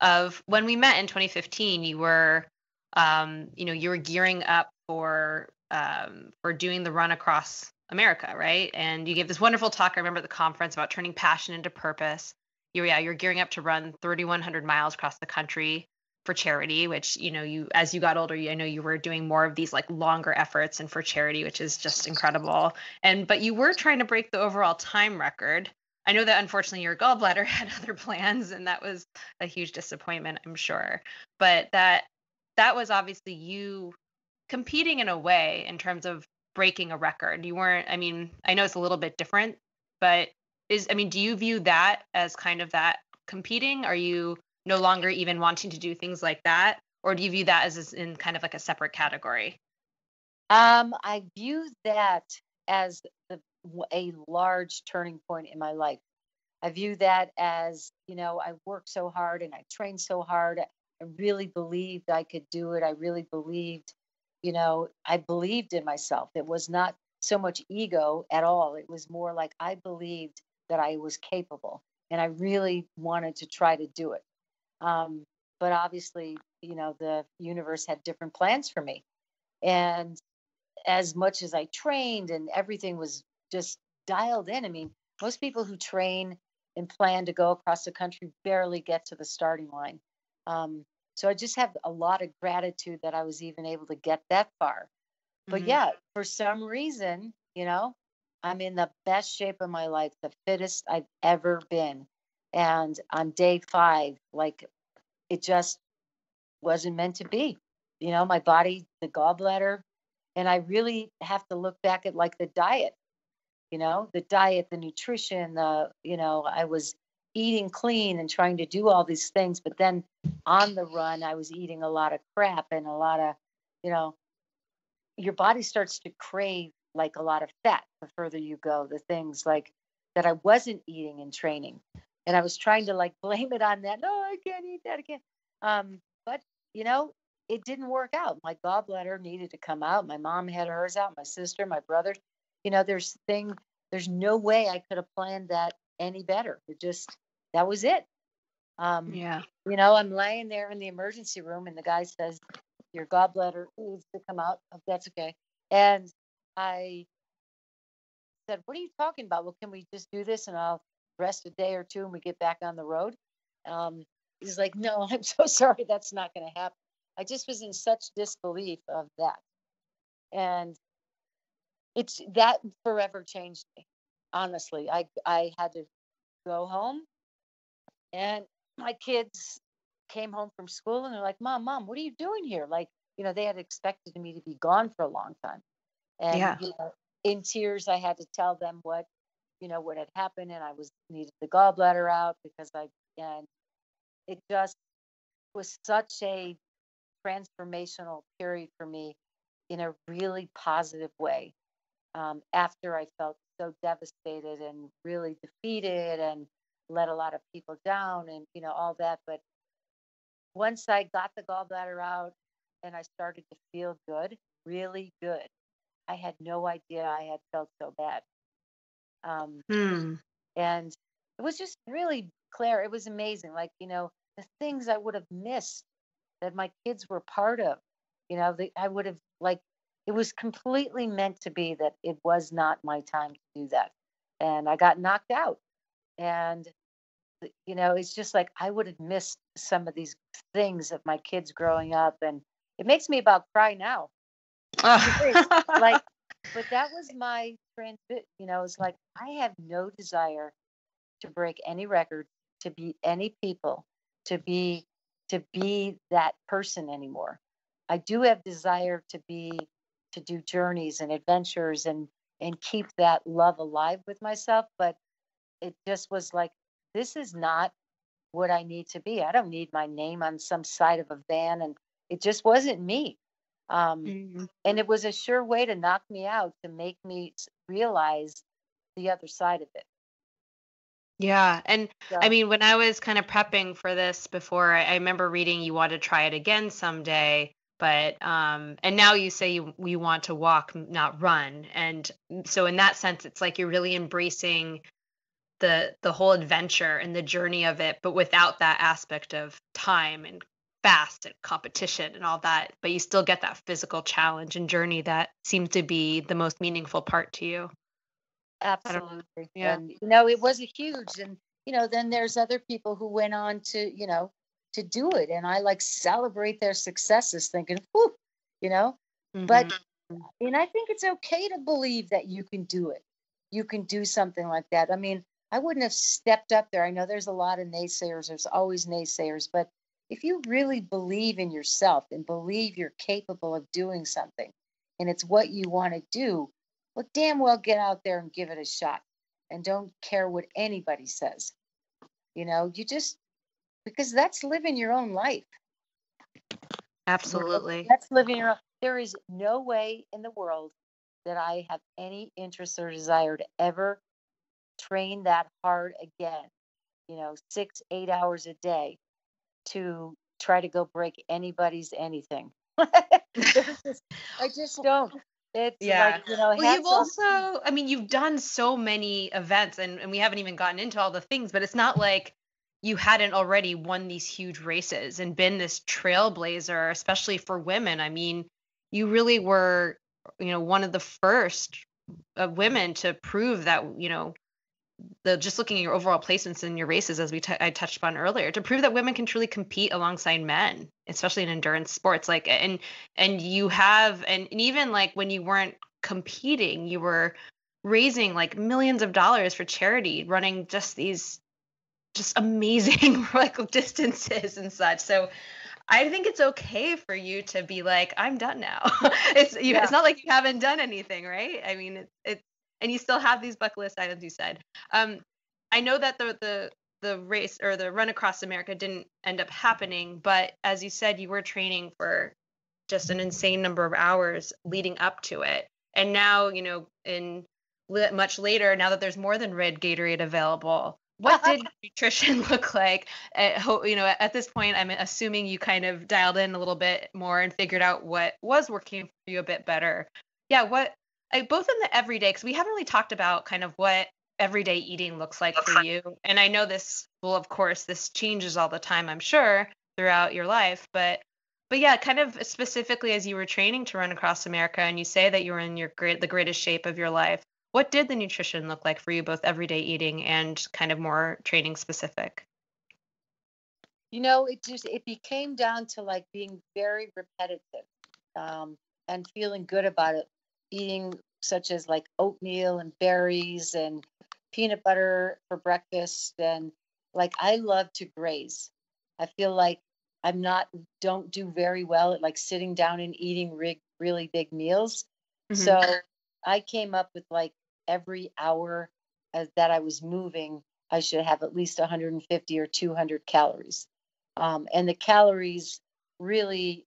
[SPEAKER 2] of when we met in 2015. You were, um, you know, you were gearing up for um, for doing the run across America, right? And you gave this wonderful talk. I remember at the conference about turning passion into purpose you're yeah you're gearing up to run 3100 miles across the country for charity which you know you as you got older i know you were doing more of these like longer efforts and for charity which is just incredible and but you were trying to break the overall time record i know that unfortunately your gallbladder had other plans and that was a huge disappointment i'm sure but that that was obviously you competing in a way in terms of breaking a record. You weren't, I mean, I know it's a little bit different, but is, I mean, do you view that as kind of that competing? Are you no longer even wanting to do things like that? Or do you view that as in kind of like a separate category?
[SPEAKER 1] Um, I view that as the, a large turning point in my life. I view that as, you know, I worked so hard and I trained so hard. I really believed I could do it. I really believed, you know, I believed in myself. It was not so much ego at all. It was more like I believed that I was capable and I really wanted to try to do it. Um, but obviously, you know, the universe had different plans for me. And as much as I trained and everything was just dialed in, I mean, most people who train and plan to go across the country barely get to the starting line. Um, so I just have a lot of gratitude that I was even able to get that far. But mm-hmm. yeah, for some reason, you know, I'm in the best shape of my life, the fittest I've ever been. And on day five, like it just wasn't meant to be. You know, my body, the gallbladder, and I really have to look back at like the diet you know the diet the nutrition the you know i was eating clean and trying to do all these things but then on the run i was eating a lot of crap and a lot of you know your body starts to crave like a lot of fat the further you go the things like that i wasn't eating in training. And i was trying to like blame it on that no i can't eat that again. Um but you know it didn't work out. My gallbladder needed to come out. My mom had hers out my sister my brother. You know, there's thing, there's no way I could have planned that any better. It just, that was it.
[SPEAKER 2] Um, yeah.
[SPEAKER 1] You know, I'm laying there in the emergency room and the guy says, your gallbladder needs to come out. Oh, that's okay. And I said, what are you talking about? Well, can we just do this and I'll rest a day or two and we get back on the road? Um, he's like, no, I'm so sorry. That's not going to happen. I just was in such disbelief of that. And it's that forever changed me. Honestly, I I had to go home, and my kids came home from school and they're like, "Mom, mom, what are you doing here?" Like, you know, they had expected me to be gone for a long time, and
[SPEAKER 2] yeah.
[SPEAKER 1] you know, in tears, I had to tell them what you know what had happened, and I was needed the gallbladder out because I and it just was such a transformational period for me in a really positive way um, after I felt so devastated and really defeated and let a lot of people down and you know all that but once i got the gallbladder out and i started to feel good really good i had no idea i had felt so bad um,
[SPEAKER 2] hmm.
[SPEAKER 1] and it was just really clear it was amazing like you know the things i would have missed that my kids were part of you know the, i would have like it was completely meant to be that it was not my time to do that. And I got knocked out. And, you know, it's just like I would have missed some of these things of my kids growing up. And it makes me about cry now. like, but that was my transit, you know, it's like I have no desire to break any record, to beat any people, to be to be that person anymore. I do have desire to be to do journeys and adventures and and keep that love alive with myself but it just was like this is not what i need to be i don't need my name on some side of a van and it just wasn't me um, mm-hmm. and it was a sure way to knock me out to make me realize the other side of it
[SPEAKER 2] yeah. And so, I mean, when I was kind of prepping for this before, I, I remember reading you want to try it again someday but um and now you say you you want to walk not run and so in that sense it's like you're really embracing the the whole adventure and the journey of it but without that aspect of time and fast and competition and all that but you still get that physical challenge and journey that seems to be the most meaningful part to you.
[SPEAKER 1] Absolutely. Yeah. And you know it was a huge and you know then there's other people who went on to you know to do it and i like celebrate their successes thinking Whew, you know? Mm-hmm. but and i think it's okay to believe that you can do it. You can do something like that. I mean i wouldn't have stepped up there i know there's a lot of naysayers there's always naysayers but if you really believe in yourself and believe you're capable of doing something and it's what you want to do, well, damn well get out there and give it a shot and don't care what anybody says. You know, you just, because that's living your own life.
[SPEAKER 2] Absolutely.
[SPEAKER 1] That's living your own. There is no way in the world that I have any interest or desire to ever train that hard again. You know, six, eight hours a day to try to go break anybody's anything. just, I just don't. It's yeah. like, you know,
[SPEAKER 2] well, you've also, I mean, you've done so many events and, and we haven't even gotten into all the things, but it's not like you hadn't already won these huge races and been this trailblazer, especially for women. I mean, you really were, you know, one of the first uh, women to prove that, you know, the just looking at your overall placements in your races as we t- I touched upon earlier to prove that women can truly compete alongside men especially in endurance sports like and and you have and, and even like when you weren't competing you were raising like millions of dollars for charity running just these just amazing like distances and such so I think it's okay for you to be like, I'm done now. it's you, yeah. it's not like you haven't done anything, right? I mean, it's it, and you still have these bucket list items you said. Um, i know that the the the race or the run across america didn't end up happening but as you said you were training for just an insane number of hours leading up to it. And now you know in much later now that there's more than red gatorade available what did nutrition look like? At, you know at this point i'm assuming you kind of dialed in a little bit more and figured out what was working for you a bit better. Yeah what I, both in the everyday because we haven't really talked about kind of what everyday eating looks like for you. And i know this well of course this changes all the time i'm sure throughout your life but but yeah kind of specifically as you were training to run across america and you say that you were in your great the greatest shape of your life what did the nutrition look like for you both everyday eating and kind of more training specific?
[SPEAKER 1] You know it just it became down to like being very repetitive um, and feeling good about it eating such as like oatmeal and berries and peanut butter for breakfast and like I love to graze. I feel like I'm not don't do very well at like sitting down and eating re- really big meals. Mm-hmm. So I came up with like every hour as, that I was moving, I should have at least 150 or 200 calories. Um, and the calories really,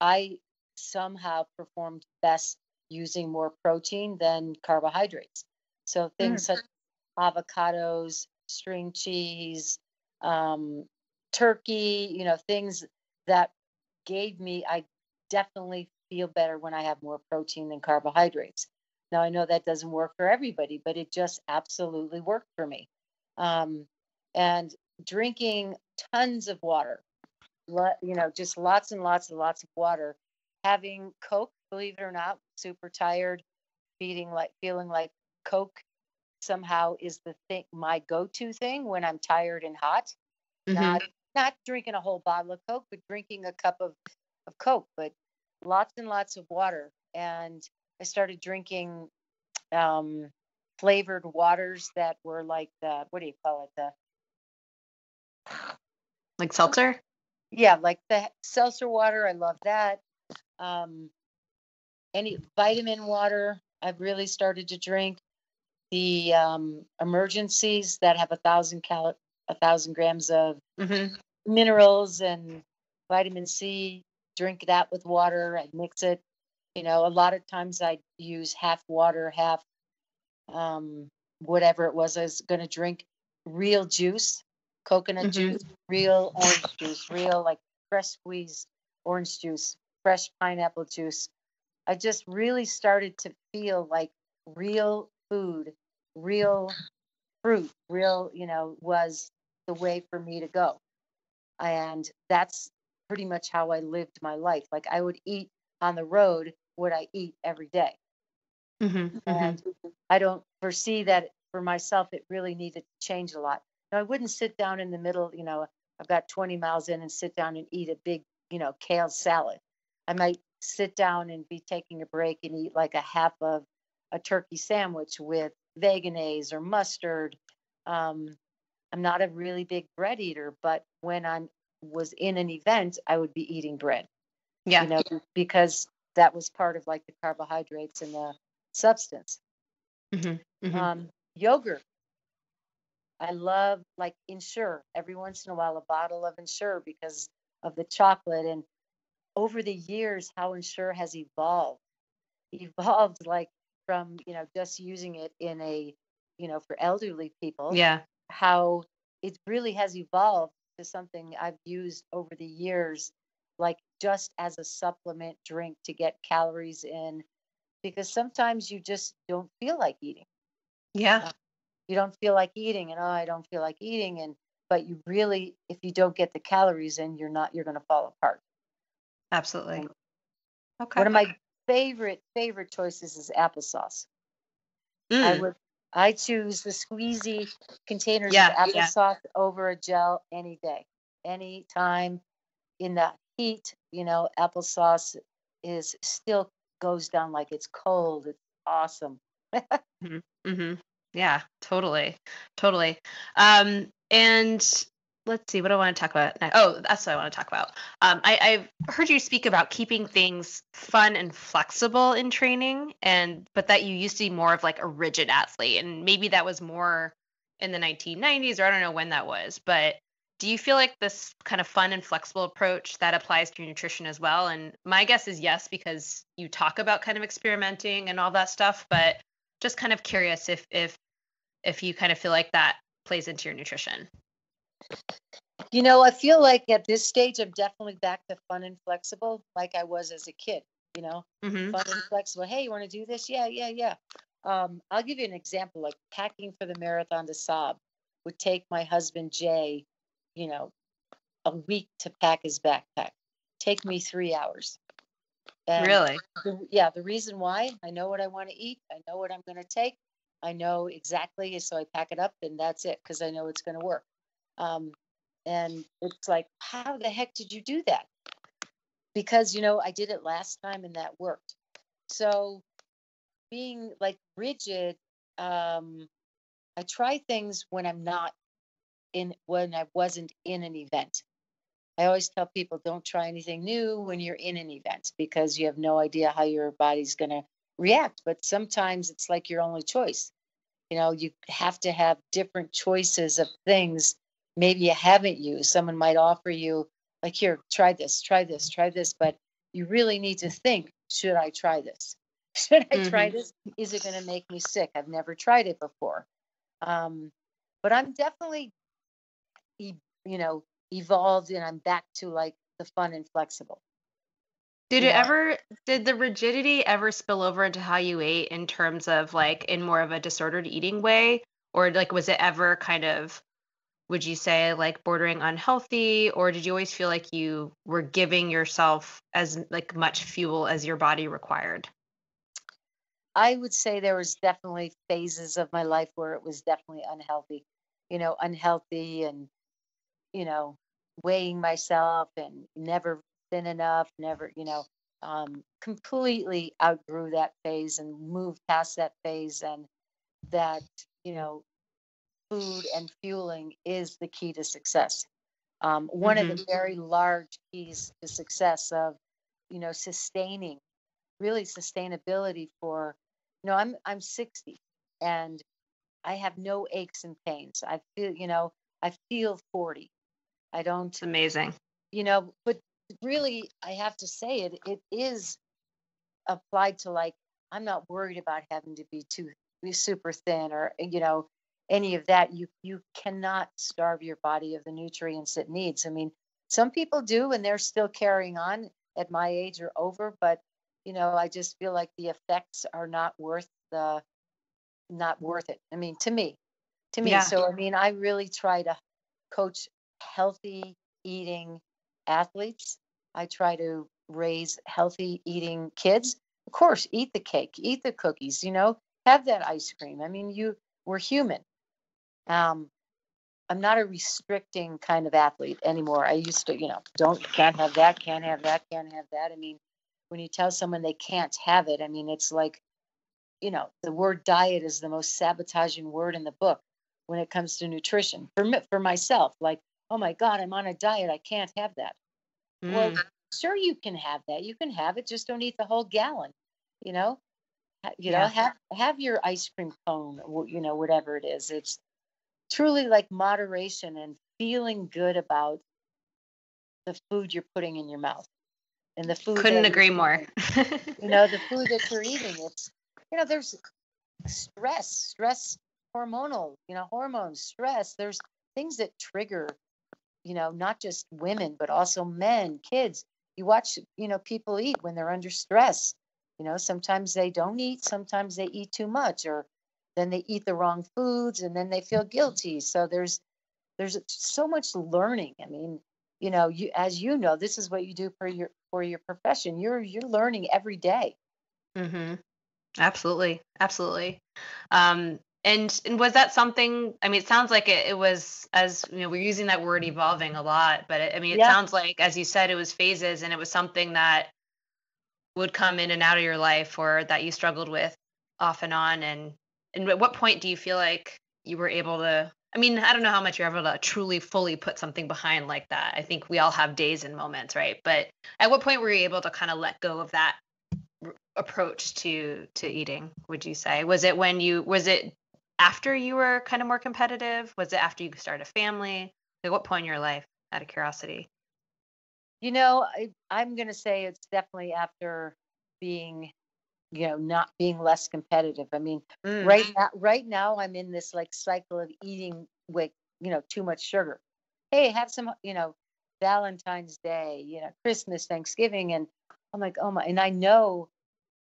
[SPEAKER 1] I somehow performed best using more protein than carbohydrates. So things mm. such as avocados, string cheese, um, turkey, you know, things that gave me, I definitely feel better when I have more protein than carbohydrates. Now, I know that doesn't work for everybody, but it just absolutely worked for me. Um, and drinking tons of water, you know, just lots and lots and lots of water, having Coke believe it or not, super tired, feeling like feeling like Coke somehow is the thing my go-to thing when I'm tired and hot. Mm-hmm. Not not drinking a whole bottle of Coke, but drinking a cup of, of Coke, but lots and lots of water. And I started drinking um, flavored waters that were like the what do you call it?
[SPEAKER 2] The like seltzer?
[SPEAKER 1] Yeah, like the seltzer water. I love that. Um, any vitamin water I've really started to drink. The um, Emergen-Cs that have a thousand cal a thousand grams of mm-hmm. minerals and vitamin C. Drink that with water. I mix it. You know, a lot of times I use half water, half um, whatever it was I was going to drink. Real juice, coconut mm-hmm. juice, real orange juice, real like fresh squeezed orange juice, fresh pineapple juice. I just really started to feel like real food, real fruit, real, you know, was the way for me to go. And that's pretty much how I lived my life. Like I would eat on the road what I eat every day. Mm-hmm, and mm-hmm. I don't foresee that for myself, it really needed to change a lot. Now, I wouldn't sit down in the middle, you know, I've got 20 miles in and sit down and eat a big, you know, kale salad. I might sit down and be taking a break and eat like a half of a turkey sandwich with Vegenaise or mustard. Um, I'm not a really big bread eater, but when I was in an event, I would be eating bread. Yeah. You know, because that was part of like the carbohydrates and the substance.
[SPEAKER 2] Mm-hmm. Mm-hmm.
[SPEAKER 1] Um, yogurt. I love like Ensure every once in a while a bottle of Ensure because of the chocolate and over the years how Ensure has evolved. Evolved like from you know just using it in a you know for elderly people.
[SPEAKER 2] yeah.
[SPEAKER 1] How it really has evolved to something I've used over the years, like just as a supplement drink to get calories in, because sometimes you just don't feel like eating
[SPEAKER 2] Yeah.
[SPEAKER 1] Uh, you don't feel like eating and oh i don't feel like eating and but you really if you don't get the calories in you're not you're going to fall apart
[SPEAKER 2] Absolutely.
[SPEAKER 1] Um,
[SPEAKER 2] Okay.
[SPEAKER 1] one of my favorite favorite choices is applesauce i
[SPEAKER 2] Mm,
[SPEAKER 1] would i choose the squeezy containers
[SPEAKER 2] Yeah,
[SPEAKER 1] of
[SPEAKER 2] yeah.
[SPEAKER 1] applesauce over a gel any day any time in the heat you know applesauce is still goes down like it's cold it's awesome
[SPEAKER 2] Mm-hmm. Yeah, totally. Totally. Um, and let's see, what I want to talk about? Oh, that's what I want to talk about. Um, I, I've heard you speak about keeping things fun and flexible in training, and but that you used to be more of like a rigid athlete, and maybe that was more in the 1990s, or I don't know when that was. But do you feel like this kind of fun and flexible approach that applies to nutrition as well? And my guess is yes, because you talk about kind of experimenting and all that stuff, but just kind of curious if if if you kind of feel like that plays into your nutrition.
[SPEAKER 1] You know, I feel like at this stage, I'm definitely back to fun and flexible, like I was as a kid. You know,
[SPEAKER 2] Mm-hmm.
[SPEAKER 1] fun and flexible. Hey, you want to do this? Yeah, yeah, yeah. Um, I'll give you an example. Like packing for the Marathon des Sables would take my husband Jay, you know, a week to pack his backpack. Take me three hours. And
[SPEAKER 2] Really?
[SPEAKER 1] the, yeah, the reason why I know what I want to eat, I know what I'm going to take, I know exactly, so I pack it up and that's it because I know it's going to work. Um, and it's like, how the heck did you do that? Because you know I did it last time and that worked. So being like rigid, um, I try things when I'm not in when I wasn't in an event. I always tell people don't try anything new when you're in an event because you have no idea how your body's going to react. But sometimes it's like your only choice. You know, you have to have different choices of things maybe you haven't used. Someone might offer you, like, here, try this, try this, try this. But you really need to think should I try this? Should I try this? Is it going to make me sick? I've never tried it before. Um, but I'm definitely, you know, evolved and I'm back to like the fun and flexible.
[SPEAKER 2] Did
[SPEAKER 1] you
[SPEAKER 2] it ever did the rigidity ever spill over into how you ate in terms of like in more of a disordered eating way or like was it ever kind of would you say like bordering unhealthy or did you always feel like you were giving yourself as like much fuel as your body required?
[SPEAKER 1] I would say there was definitely phases of my life where it was definitely unhealthy, you know, unhealthy and, you know, weighing myself and never thin enough, never, you know, um, completely outgrew that phase and moved past that phase and that, you know, food and fueling is the key to success. Um, one of the very large keys to success of, you know, sustaining, really sustainability for, you know, I'm I'm 60 and I have no aches and pains. I feel, you know, I feel 40. I don't,
[SPEAKER 2] It's amazing.
[SPEAKER 1] you know, but really, I have to say it. It is applied to like I'm not worried about having to be too be super thin or you know any of that. You you cannot starve your body of the nutrients it needs. I mean, some people do, and they're still carrying on at my age or over. But you know, I just feel like the effects are not worth the not worth it. I mean, to me, to me.
[SPEAKER 2] Yeah.
[SPEAKER 1] So I mean, I really try to coach healthy eating athletes. I try to raise healthy eating kids. Of course, eat the cake, eat the cookies, you know, have that ice cream. I mean, you we're human. Um, I'm not a restricting kind of athlete anymore. I used to, you know, don't can't have that, can't have that, can't have that. I mean, when you tell someone they can't have it, I mean, it's like, you know, the word diet is the most sabotaging word in the book when it comes to nutrition for me, for myself. Like, oh my God, I'm on a diet, I can't have that. Well,
[SPEAKER 2] Mm,
[SPEAKER 1] sure you can have that. You can have it, just don't eat the whole gallon. You know, you
[SPEAKER 2] Yeah.
[SPEAKER 1] know, have have your ice cream cone, you know, whatever it is. It's truly like moderation and feeling good about the food you're putting in your mouth and the food.
[SPEAKER 2] Couldn't agree more.
[SPEAKER 1] You know, the food that you're eating. It's you know, there's stress, stress hormonal, you know, hormones, stress. There's things that trigger, you know, not just women, but also men, kids. You watch, you know, people eat when they're under stress. You know, sometimes they don't eat, sometimes they eat too much, or then they eat the wrong foods and then they feel guilty. So there's there's so much learning. I mean, you know, you as you know, this is what you do for your for your profession. You're you're learning every day.
[SPEAKER 2] hmm Absolutely, absolutely. Um, and and was that something? I mean, it sounds like it, it was as you know we're using that word evolving a lot, but it, I mean, it
[SPEAKER 1] Yeah.
[SPEAKER 2] sounds like as you said, it was phases, and it was something that would come in and out of your life, or that you struggled with off and on. And and at what point do you feel like you were able to? I mean, I don't know how much you're able to truly, fully put something behind like that. I think we all have days and moments, right? But at what point were you able to kind of let go of that r- approach to to eating would you say was it when you was it after you were kind of more competitive was it after you started a family like what point in your life out of curiosity
[SPEAKER 1] You know, I, I'm going to say it's definitely after being, you know, not being less competitive. I mean,
[SPEAKER 2] Mm.
[SPEAKER 1] right now, right now, I'm in this like cycle of eating with, you know, too much sugar. Hey, have some, you know, Valentine's Day, you know, Christmas, Thanksgiving, and I'm like, oh my, and I know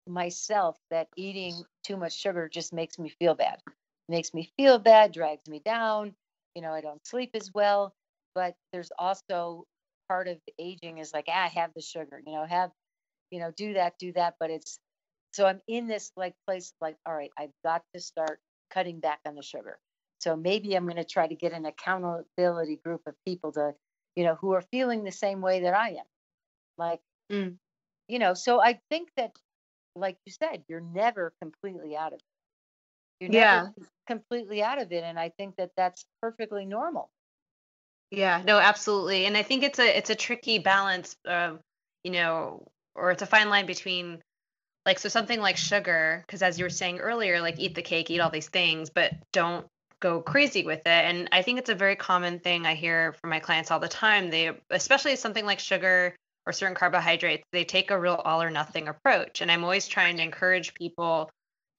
[SPEAKER 1] myself that eating too much sugar just makes me feel bad. Makes me feel bad, drags me down. You know, I don't sleep as well. But there's also part of aging is like, ah, have the sugar, you know, have, you know, do that, do that. But it's so I'm in this like place like, all right, I've got to start cutting back on the sugar. So maybe I'm going to try to get an accountability group of people to, you know, who are feeling the same way that I am. Like,
[SPEAKER 2] Mm.
[SPEAKER 1] you know, so I think that, like you said, you're never completely out of it. You're
[SPEAKER 2] Yeah.
[SPEAKER 1] completely out of it. And I think that that's perfectly normal.
[SPEAKER 2] yeah no absolutely and i think it's a it's a tricky balance of you know or it's a fine line between like so something like sugar because as you were saying earlier like eat the cake eat all these things but don't go crazy with it. And i think it's a very common thing i hear from my clients all the time. They especially something like sugar or certain carbohydrates they take a real all or nothing approach. And i'm always trying to encourage people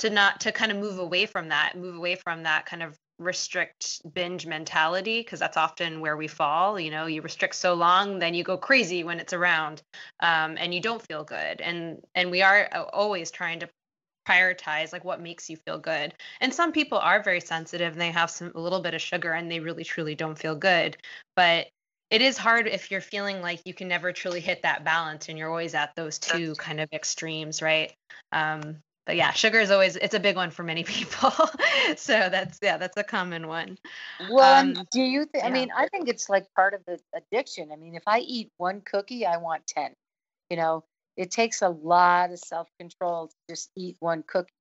[SPEAKER 2] to not to kind of move away from that move away from that kind of restrict binge mentality because that's often where we fall you know you restrict so long then you go crazy when it's around um, and you don't feel good. And and we are always trying to prioritize like what makes you feel good. And some people are very sensitive and they have some a little bit of sugar and they really truly don't feel good. But it is hard if you're feeling like you can never truly hit that balance and you're always at those two kind of extremes right? Um, yeah sugar is always it's a big one for many people so that's yeah that's a common one
[SPEAKER 1] Well,
[SPEAKER 2] Um,
[SPEAKER 1] do you think? I mean, I think it's like part of the addiction. I mean, if I eat one cookie, I want 10. You know, it takes a lot of self control to just eat one cookie,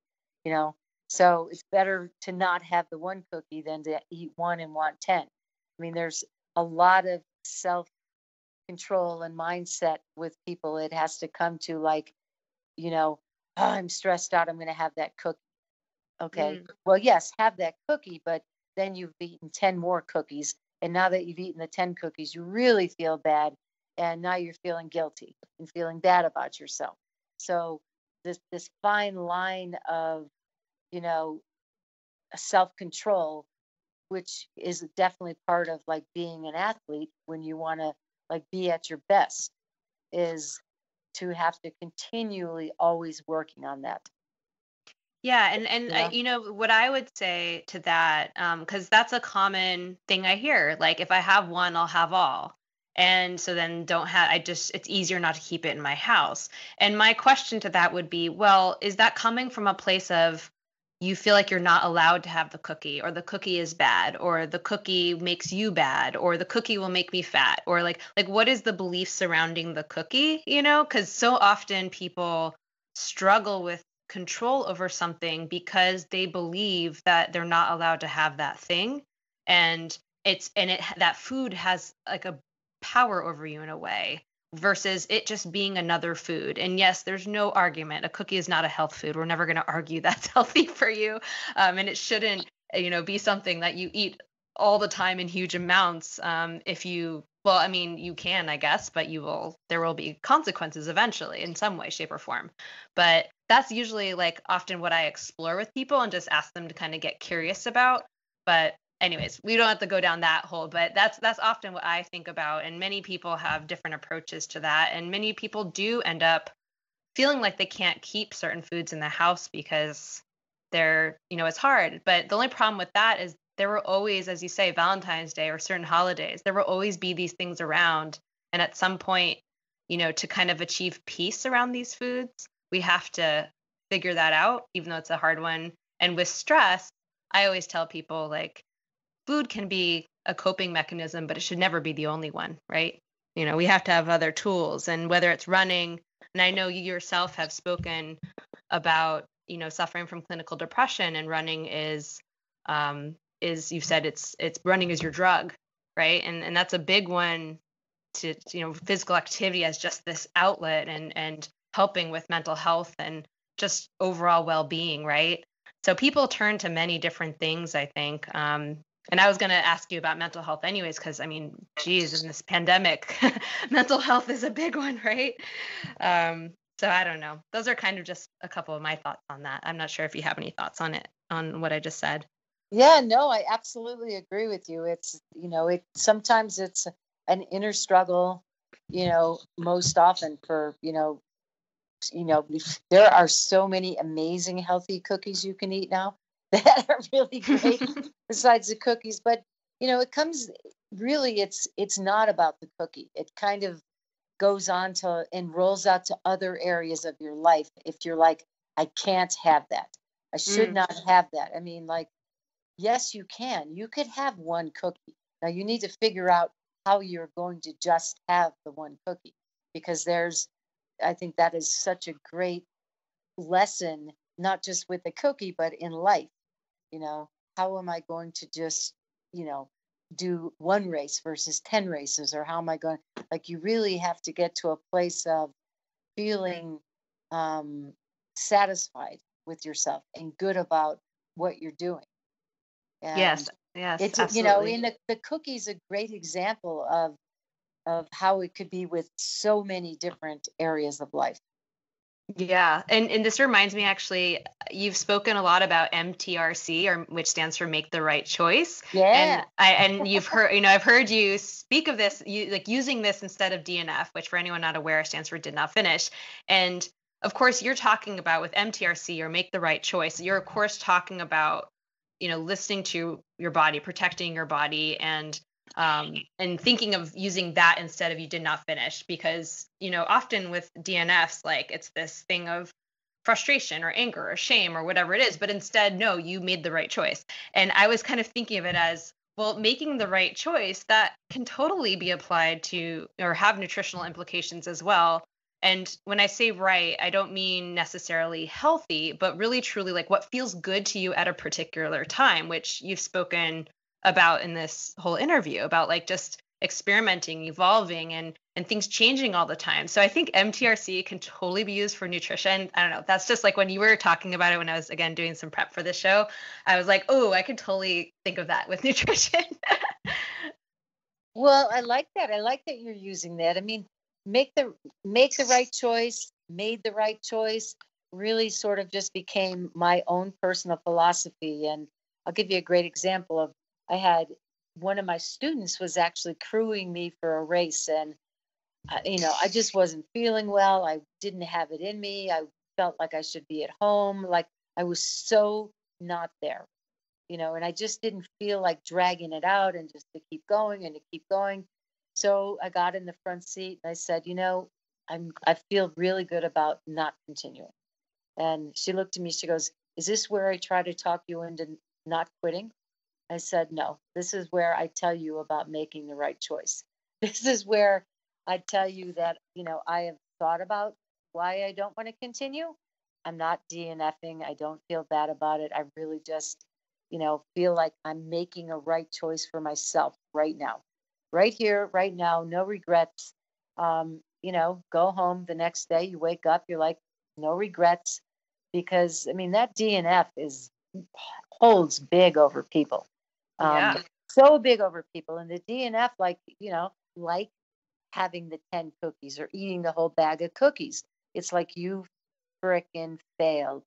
[SPEAKER 1] you know. So it's better to not have the one cookie than to eat one and want 10. I mean, there's a lot of self control and mindset with people. It has to come to like, you know, "Oh, I'm stressed out. I'm going to have that cookie. Okay.
[SPEAKER 2] Mm.
[SPEAKER 1] Well, yes, have that cookie, but then you've eaten 10 more cookies. And now that you've eaten the 10 cookies, you really feel bad. And now you're feeling guilty and feeling bad about yourself. So this this fine line of, you know, self control, which is definitely part of like being an athlete when you want to like be at your best, is to have to continually always working on that.
[SPEAKER 2] Yeah, and and
[SPEAKER 1] Yeah.
[SPEAKER 2] uh, you know what I would say to that, um, because that's a common thing I hear. Like if I have one, I'll have all, and so then don't have. I just it's easier not to keep it in my house. And my question to that would be, well, is that coming from a place of you feel like you're not allowed to have the cookie, or the cookie is bad, or the cookie makes you bad, or the cookie will make me fat, or like like what is the belief surrounding the cookie? You know, because so often people struggle with control over something because they believe that they're not allowed to have that thing and it's and it that food has like a power over you in a way versus it just being another food. And yes, there's no argument. A cookie is not a health food. We're never going to argue that's healthy for you. Um, and it shouldn't, you know, be something that you eat all the time in huge amounts. Um, if you, well, I mean, you can, I guess, but you will, there will be consequences eventually in some way, shape, or form. But that's usually like often what I explore with people and just ask them to kind of get curious about. But anyways we don't have to go down that hole but that's that's often what i think about and many people have different approaches to that and many people do end up feeling like they can't keep certain foods in the house because they're you know it's hard. But the only problem with that is there will always as you say valentine's day or certain holidays there will always be these things around. And at some point you know to kind of achieve peace around these foods we have to figure that out even though it's a hard one. And with stress i always tell people like food can be a coping mechanism, but it should never be the only one, right? You know, we have to have other tools, and whether it's running, and I know you yourself have spoken about, you know, suffering from clinical depression, and running is, um, is you said it's it's running is your drug, right? And and that's a big one to you know physical activity as just this outlet and and helping with mental health and just overall well-being, right? So people turn to many different things, I think. Um, and I was going to ask you about mental health anyways, because I mean, geez, in this pandemic, mental health is a big one, right? Um, so I don't know. Those are kind of just a couple of my thoughts on that. I'm not sure if you have any thoughts on it, on what I just said.
[SPEAKER 1] Yeah, no, I absolutely agree with you. It's, you know, it sometimes it's an inner struggle, you know, most often for, you know, you know, there are so many amazing healthy cookies you can eat now that are really great besides the cookies but you know it comes really it's it's not about the cookie. It kind of goes on to and rolls out to other areas of your life if you're like i can't have that. I should mm. not have that. I mean like yes you can. You could have one cookie. Now you need to figure out how you're going to just have the one cookie because there's i think that is such a great lesson not just with the cookie but in life you know how am i going to just you know do one race versus 10 races? Or how am i going like you really have to get to a place of feeling um, satisfied with yourself and good about what you're doing.
[SPEAKER 2] And yes yes
[SPEAKER 1] it's absolutely. you know in the, the cookie's a great example of of how it could be with so many different areas of life
[SPEAKER 2] yeah, and and this reminds me actually, you've spoken a lot about MTRC, or which stands for Make the Right Choice.
[SPEAKER 1] Yeah.
[SPEAKER 2] And I and you've heard, you know, I've heard you speak of this, you like using this instead of DNF, which for anyone not aware stands for Did Not Finish. And of course, you're talking about with MTRC or Make the Right Choice. You're of course talking about, you know, listening to your body, protecting your body, and um, and thinking of using that instead of you did not finish because you know often with dnfs like it's this thing of frustration or anger or shame or whatever it is but instead no you made the right choice. And i was kind of thinking of it as well making the right choice that can totally be applied to or have nutritional implications as well. And when i say right i don't mean necessarily healthy but really truly like what feels good to you at a particular time which you've spoken about in this whole interview about like just experimenting evolving and and things changing all the time. So i think mtrc can totally be used for nutrition. I don't know. That's just like when you were talking about it when i was again doing some prep for the show i was like oh i could totally think of that with nutrition.
[SPEAKER 1] Well i like that. I like that you're using that. I mean make the make the right choice made the right choice really sort of just became my own personal philosophy. And i'll give you a great example of I had one of my students was actually crewing me for a race and uh, you know i just wasn't feeling well. I didn't have it in me. I felt like i should be at home. Like i was so not there you know and i just didn't feel like dragging it out and just to keep going and to keep going. So i got in the front seat and i said you know i'm i feel really good about not continuing. And she looked at me. She goes is this where i try to talk you into not quitting I said, no, this is where I tell you about making the right choice. This is where I tell you that, you know, I have thought about why I don't want to continue. I'm not DNFing. I don't feel bad about it. I really just, you know, feel like I'm making a right choice for myself right now, right here, right now, no regrets. Um, you know, go home the next day, you wake up, you're like, no regrets. Because I mean, that DNF is holds big over people. Um, yeah. So big over people. And the DNF, like, you know, like having the 10 cookies or eating the whole bag of cookies. It's like you fricking failed.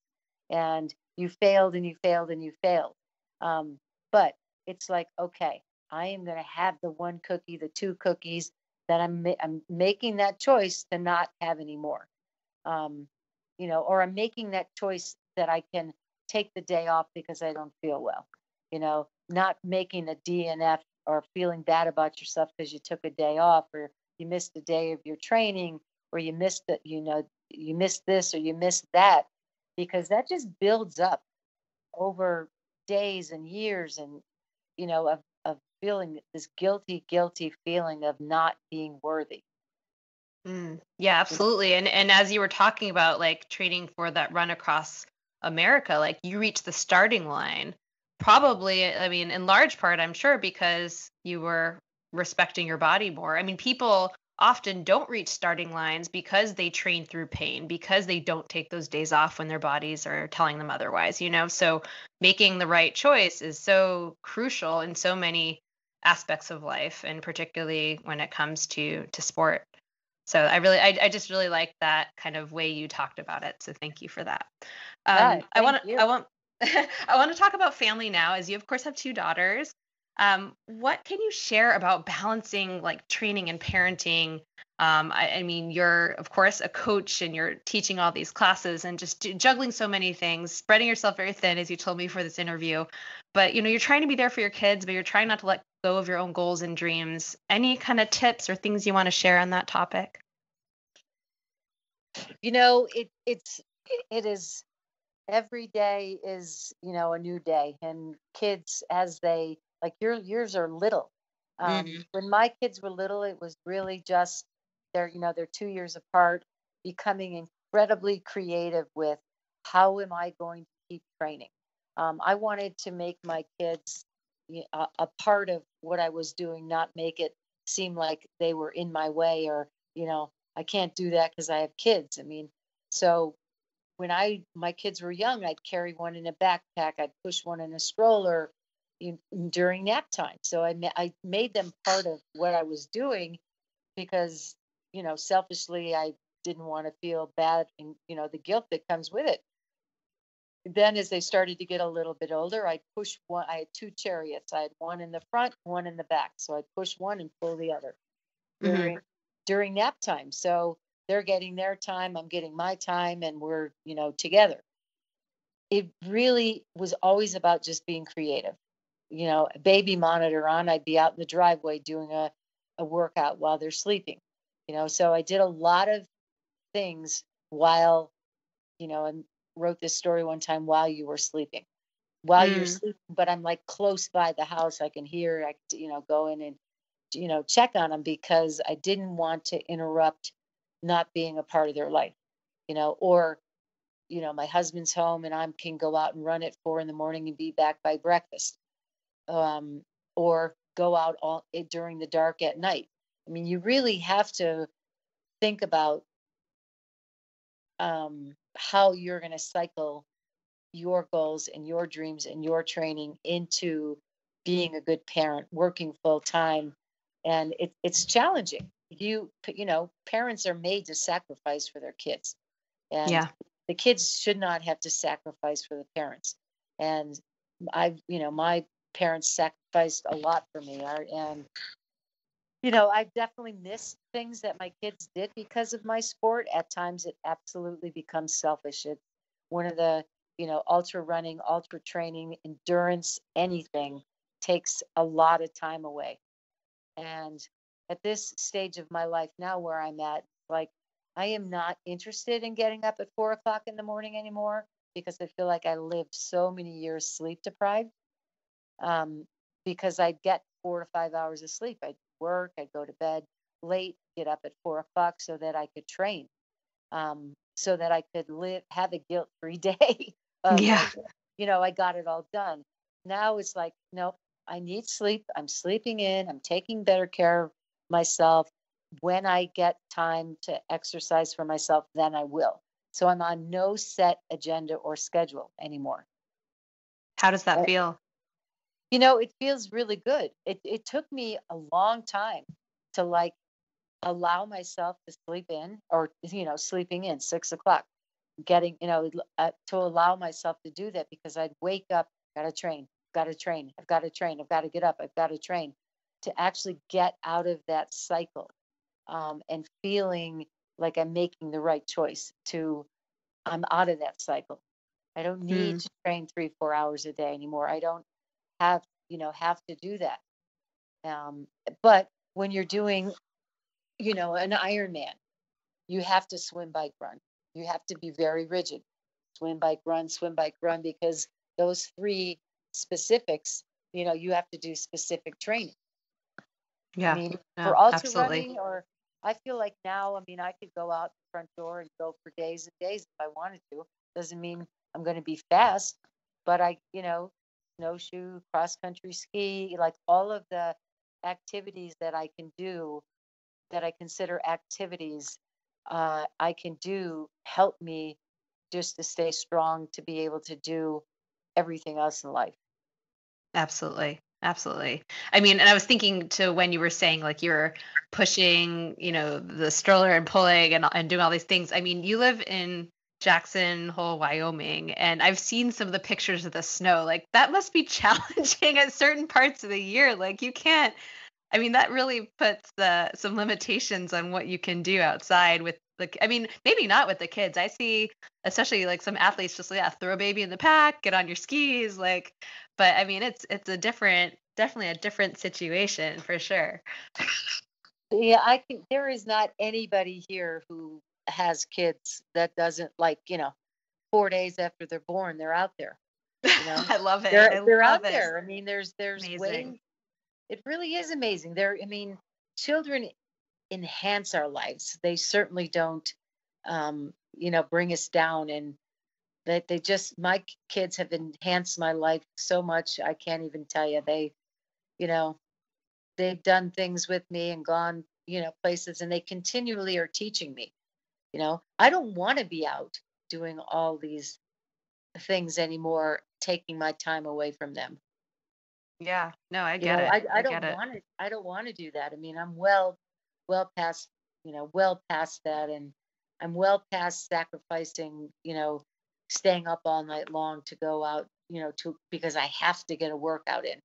[SPEAKER 1] And you failed and you failed and you failed. Um, but it's like, okay, I am going to have the one cookie, the two cookies that I'm, ma- I'm making that choice to not have anymore. Um, you know, or I'm making that choice that I can take the day off because I don't feel well. You know, not making a DNF or feeling bad about yourself because you took a day off or you missed a day of your training or you missed it, you know, you missed this or you missed that because that just builds up over days and years and you know of, of feeling this guilty guilty feeling of not being worthy.
[SPEAKER 2] Mm, yeah absolutely. And and as you were talking about like training for that run across america like you reach the starting line probably i mean in large part i'm sure because you were respecting your body more. I mean people often don't reach starting lines because they train through pain because they don't take those days off when their bodies are telling them otherwise you know? So making the right choice is so crucial in so many aspects of life and particularly when it comes to to sport. So i really i, I just really like that kind of way you talked about it so thank you for that. Um, i want to i want I want to talk about family now, as you, of course, have two daughters. Um, what can you share about balancing like training and parenting? Um, I, I, mean, you're of course a coach and you're teaching all these classes and just juggling so many things, spreading yourself very thin, as you told me for this interview. But you know, you're trying to be there for your kids, but you're trying not to let go of your own goals and dreams. Any kind of tips or things you want to share on that topic?
[SPEAKER 1] You know, it it's it is every day is you know a new day, and kids as they like your yours are little. Um, mm-hmm. When my kids were little, it was really just they're you know they're two years apart, becoming incredibly creative with how am I going to keep training. Um, I wanted to make my kids a, a part of what I was doing, not make it seem like they were in my way or you know I can't do that because I have kids. I mean, so when I my kids were young, I'd carry one in a backpack, I'd push one in a stroller, in, during nap time. So I, ma- I made them part of what I was doing because, you know, selfishly, I didn't want to feel bad and, you know, the guilt that comes with it. Then, as they started to get a little bit older, I'd push one. I had two chariots. I had one in the front, one in the back. So I'd push one and pull the other mm-hmm. during, during nap time. So they're getting their time, I'm getting my time, and we're, you know, together. It really was always about just being creative you know, a baby monitor on, I'd be out in the driveway doing a, a workout while they're sleeping. You know, so I did a lot of things while, you know, and wrote this story one time while you were sleeping. While mm. you're sleeping, but I'm like close by the house, I can hear, I you know, go in and you know, check on them because I didn't want to interrupt not being a part of their life, you know, or you know, my husband's home and I can go out and run at four in the morning and be back by breakfast um, or go out all eh, during the dark at night. I mean, you really have to think about um, how you're going to cycle your goals and your dreams and your training into being a good parent, working full time, and it, it's challenging. You you know, parents are made to sacrifice for their kids, and yeah. the kids should not have to sacrifice for the parents. And I've you know my parents sacrificed a lot for me. I, and you know, I definitely missed things that my kids did because of my sport. At times, it absolutely becomes selfish. It's one of the you know, ultra running, ultra training, endurance, anything takes a lot of time away. And at this stage of my life now, where I'm at, like I am not interested in getting up at four o'clock in the morning anymore because I feel like I lived so many years sleep deprived um, because I'd get four to five hours of sleep. I'd work, I'd go to bed late, get up at four o'clock so that I could train, um, so that I could live, have a guilt free day.
[SPEAKER 2] um, yeah.
[SPEAKER 1] You know, I got it all done. Now it's like, nope, I need sleep. I'm sleeping in, I'm taking better care of myself. when I get time to exercise for myself, then I will. So I'm on no set agenda or schedule anymore.
[SPEAKER 2] How does that feel?
[SPEAKER 1] You know, it feels really good. It it took me a long time to like allow myself to sleep in or you know sleeping in six o'clock getting you know uh, to allow myself to do that because i'd wake up got to train got to train i've got to train i've got to get up i've got to train to actually get out of that cycle um, and feeling like i'm making the right choice to i'm out of that cycle i don't need mm. to train three four hours a day anymore i don't have you know have to do that um, but when you're doing you know, an Ironman, you have to swim, bike, run. You have to be very rigid. Swim, bike, run, swim, bike, run, because those three specifics, you know, you have to do specific training.
[SPEAKER 2] Yeah.
[SPEAKER 1] I mean, for ultra absolutely. running, or I feel like now, I mean, I could go out the front door and go for days and days if I wanted to. Doesn't mean I'm going to be fast, but I, you know, snowshoe, cross country ski, like all of the activities that I can do that I consider activities uh, I can do help me just to stay strong to be able to do everything else in life.
[SPEAKER 2] Absolutely. Absolutely. I mean, and I was thinking to when you were saying like you're pushing, you know, the stroller and pulling and, and doing all these things. I mean, you live in Jackson Hole, Wyoming, and I've seen some of the pictures of the snow. Like that must be challenging at certain parts of the year. Like you can't I mean, that really puts the, some limitations on what you can do outside with the. I mean, maybe not with the kids. I see, especially like some athletes, just yeah, throw a baby in the pack, get on your skis, like. But I mean, it's it's a different, definitely a different situation for sure.
[SPEAKER 1] Yeah, I can. There is not anybody here who has kids that doesn't like you know, four days after they're born, they're out there. You know?
[SPEAKER 2] I love it.
[SPEAKER 1] They're, they're out it. there. I mean, there's there's Amazing it really is amazing. There, I mean, children enhance our lives. They certainly don't, um, you know, bring us down. And that they, just, my kids have enhanced my life so much. I can't even tell you. They, you know, they've done things with me and gone, you know, places, and they continually are teaching me. You know, I don't want to be out doing all these things anymore, taking my time away from them.
[SPEAKER 2] Yeah. No, I get you know, it.
[SPEAKER 1] I, I, I don't want to. I don't want to do that. I mean, I'm well, well past. You know, well past that, and I'm well past sacrificing. You know, staying up all night long to go out. You know, to because I have to get a workout in.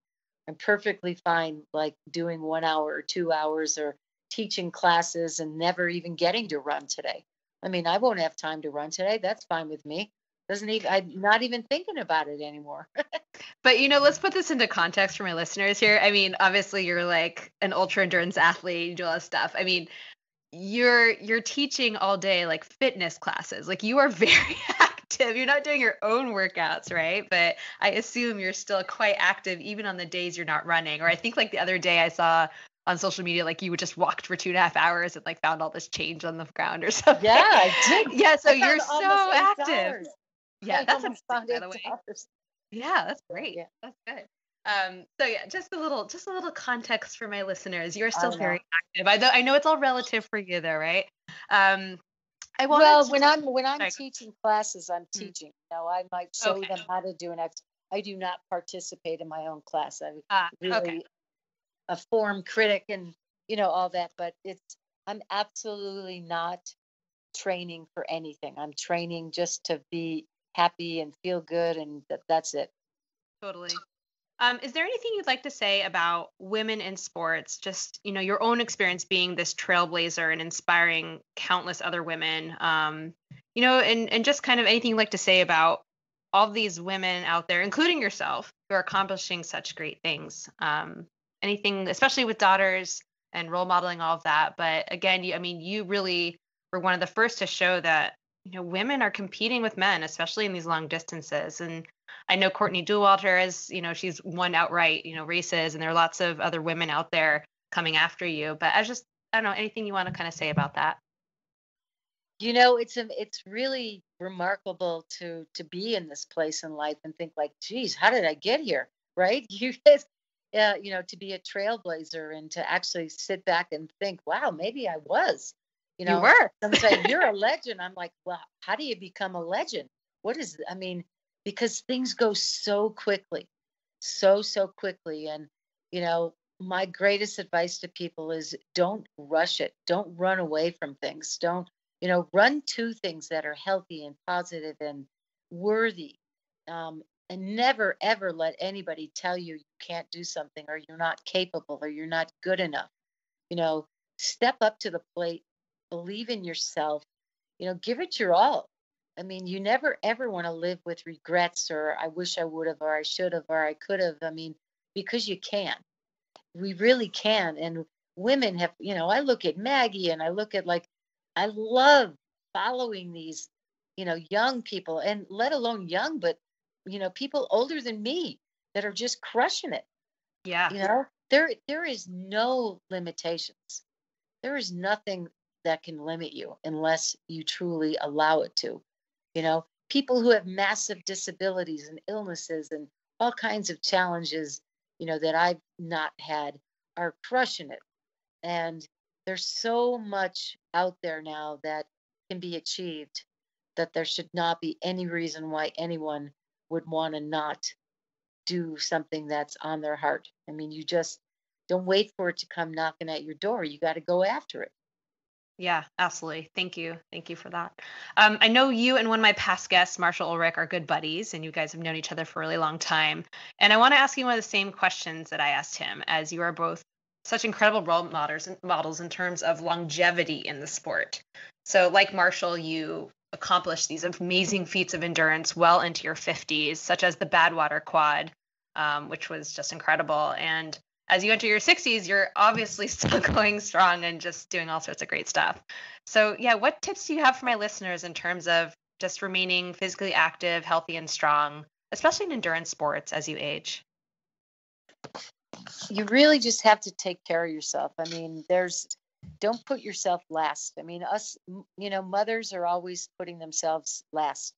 [SPEAKER 1] I'm perfectly fine, like doing one hour or two hours or teaching classes and never even getting to run today. I mean, I won't have time to run today. That's fine with me doesn't even i'm not even thinking about it anymore
[SPEAKER 2] but you know let's put this into context for my listeners here i mean obviously you're like an ultra endurance athlete you do all this stuff i mean you're you're teaching all day like fitness classes like you are very active you're not doing your own workouts right but i assume you're still quite active even on the days you're not running or i think like the other day i saw on social media like you just walked for two and a half hours and like found all this change on the ground or something.
[SPEAKER 1] Yeah, I did.
[SPEAKER 2] yeah, so you're so active. Yeah, that's amazing, by the way. Yeah, that's great. Yeah. That's good. Um, so yeah, just a little, just a little context for my listeners. You're still very active. I know, I know it's all relative for you though, right? Um,
[SPEAKER 1] I well, when I'm when I'm teaching classes, I'm mm-hmm. teaching. You know, I might show okay. them how to do an ex. I do not participate in my own class. I'm ah, really okay. a form critic and you know all that, but it's I'm absolutely not training for anything. I'm training just to be happy and feel good and that, that's it
[SPEAKER 2] totally um, is there anything you'd like to say about women in sports just you know your own experience being this trailblazer and inspiring countless other women? Um, you know and, and just kind of anything you'd like to say about all these women out there including yourself who are accomplishing such great things. Um, anything especially with daughters and role modeling all of that. But again you, i mean you really were one of the first to show that you know women are competing with men especially in these long distances. And i know courtney dauwalter is you know she's won outright you know races and there are lots of other women out there coming after you but i just i don't know anything you want to kind of say about that
[SPEAKER 1] you know it's a, it's really remarkable to to be in this place in life and think like geez how did i get here right you guys uh, you know, to be a trailblazer and to actually sit back and think, wow, maybe I was. You know,
[SPEAKER 2] you were.
[SPEAKER 1] I'm saying you're a legend. I'm like, well, how do you become a legend? What is? I mean, because things go so quickly, so so quickly, and you know, my greatest advice to people is don't rush it. Don't run away from things. Don't you know? Run to things that are healthy and positive and worthy. Um, and never ever let anybody tell you you can't do something or you're not capable or you're not good enough you know step up to the plate believe in yourself you know give it your all i mean you never ever want to live with regrets or i wish i would have or i should have or i could have. I mean because you can. We really can and women have you know i look at maggie and i look at like i love following these you know young people and let alone young but you know people older than me that are just crushing it.
[SPEAKER 2] Yeah.
[SPEAKER 1] You know there there is no limitations. There is nothing that can limit you unless you truly allow it to you know people who have massive disabilities and illnesses and all kinds of challenges you know that i've not had are crushing it and there's so much out there now that can be achieved that there should not be any reason why anyone would want to not do something that's on their heart. I mean, you just don't wait for it to come knocking at your door. You got to go after it.
[SPEAKER 2] Yeah, absolutely. Thank you. Thank you for that. Um, I know you and one of my past guests, Marshall Ulrich, are good buddies, and you guys have known each other for a really long time. And I want to ask you one of the same questions that I asked him, as you are both such incredible role models models in terms of longevity in the sport. So, like Marshall, you accomplished these amazing feats of endurance well into your 50s, such as the Badwater Quad, um, which was just incredible. And as you enter your 60s, you're obviously still going strong and just doing all sorts of great stuff. So, yeah, what tips do you have for my listeners in terms of just remaining physically active, healthy, and strong, especially in endurance sports as you age?
[SPEAKER 1] You really just have to take care of yourself. I mean, there's don't put yourself last. I mean, us, you know, mothers are always putting themselves last.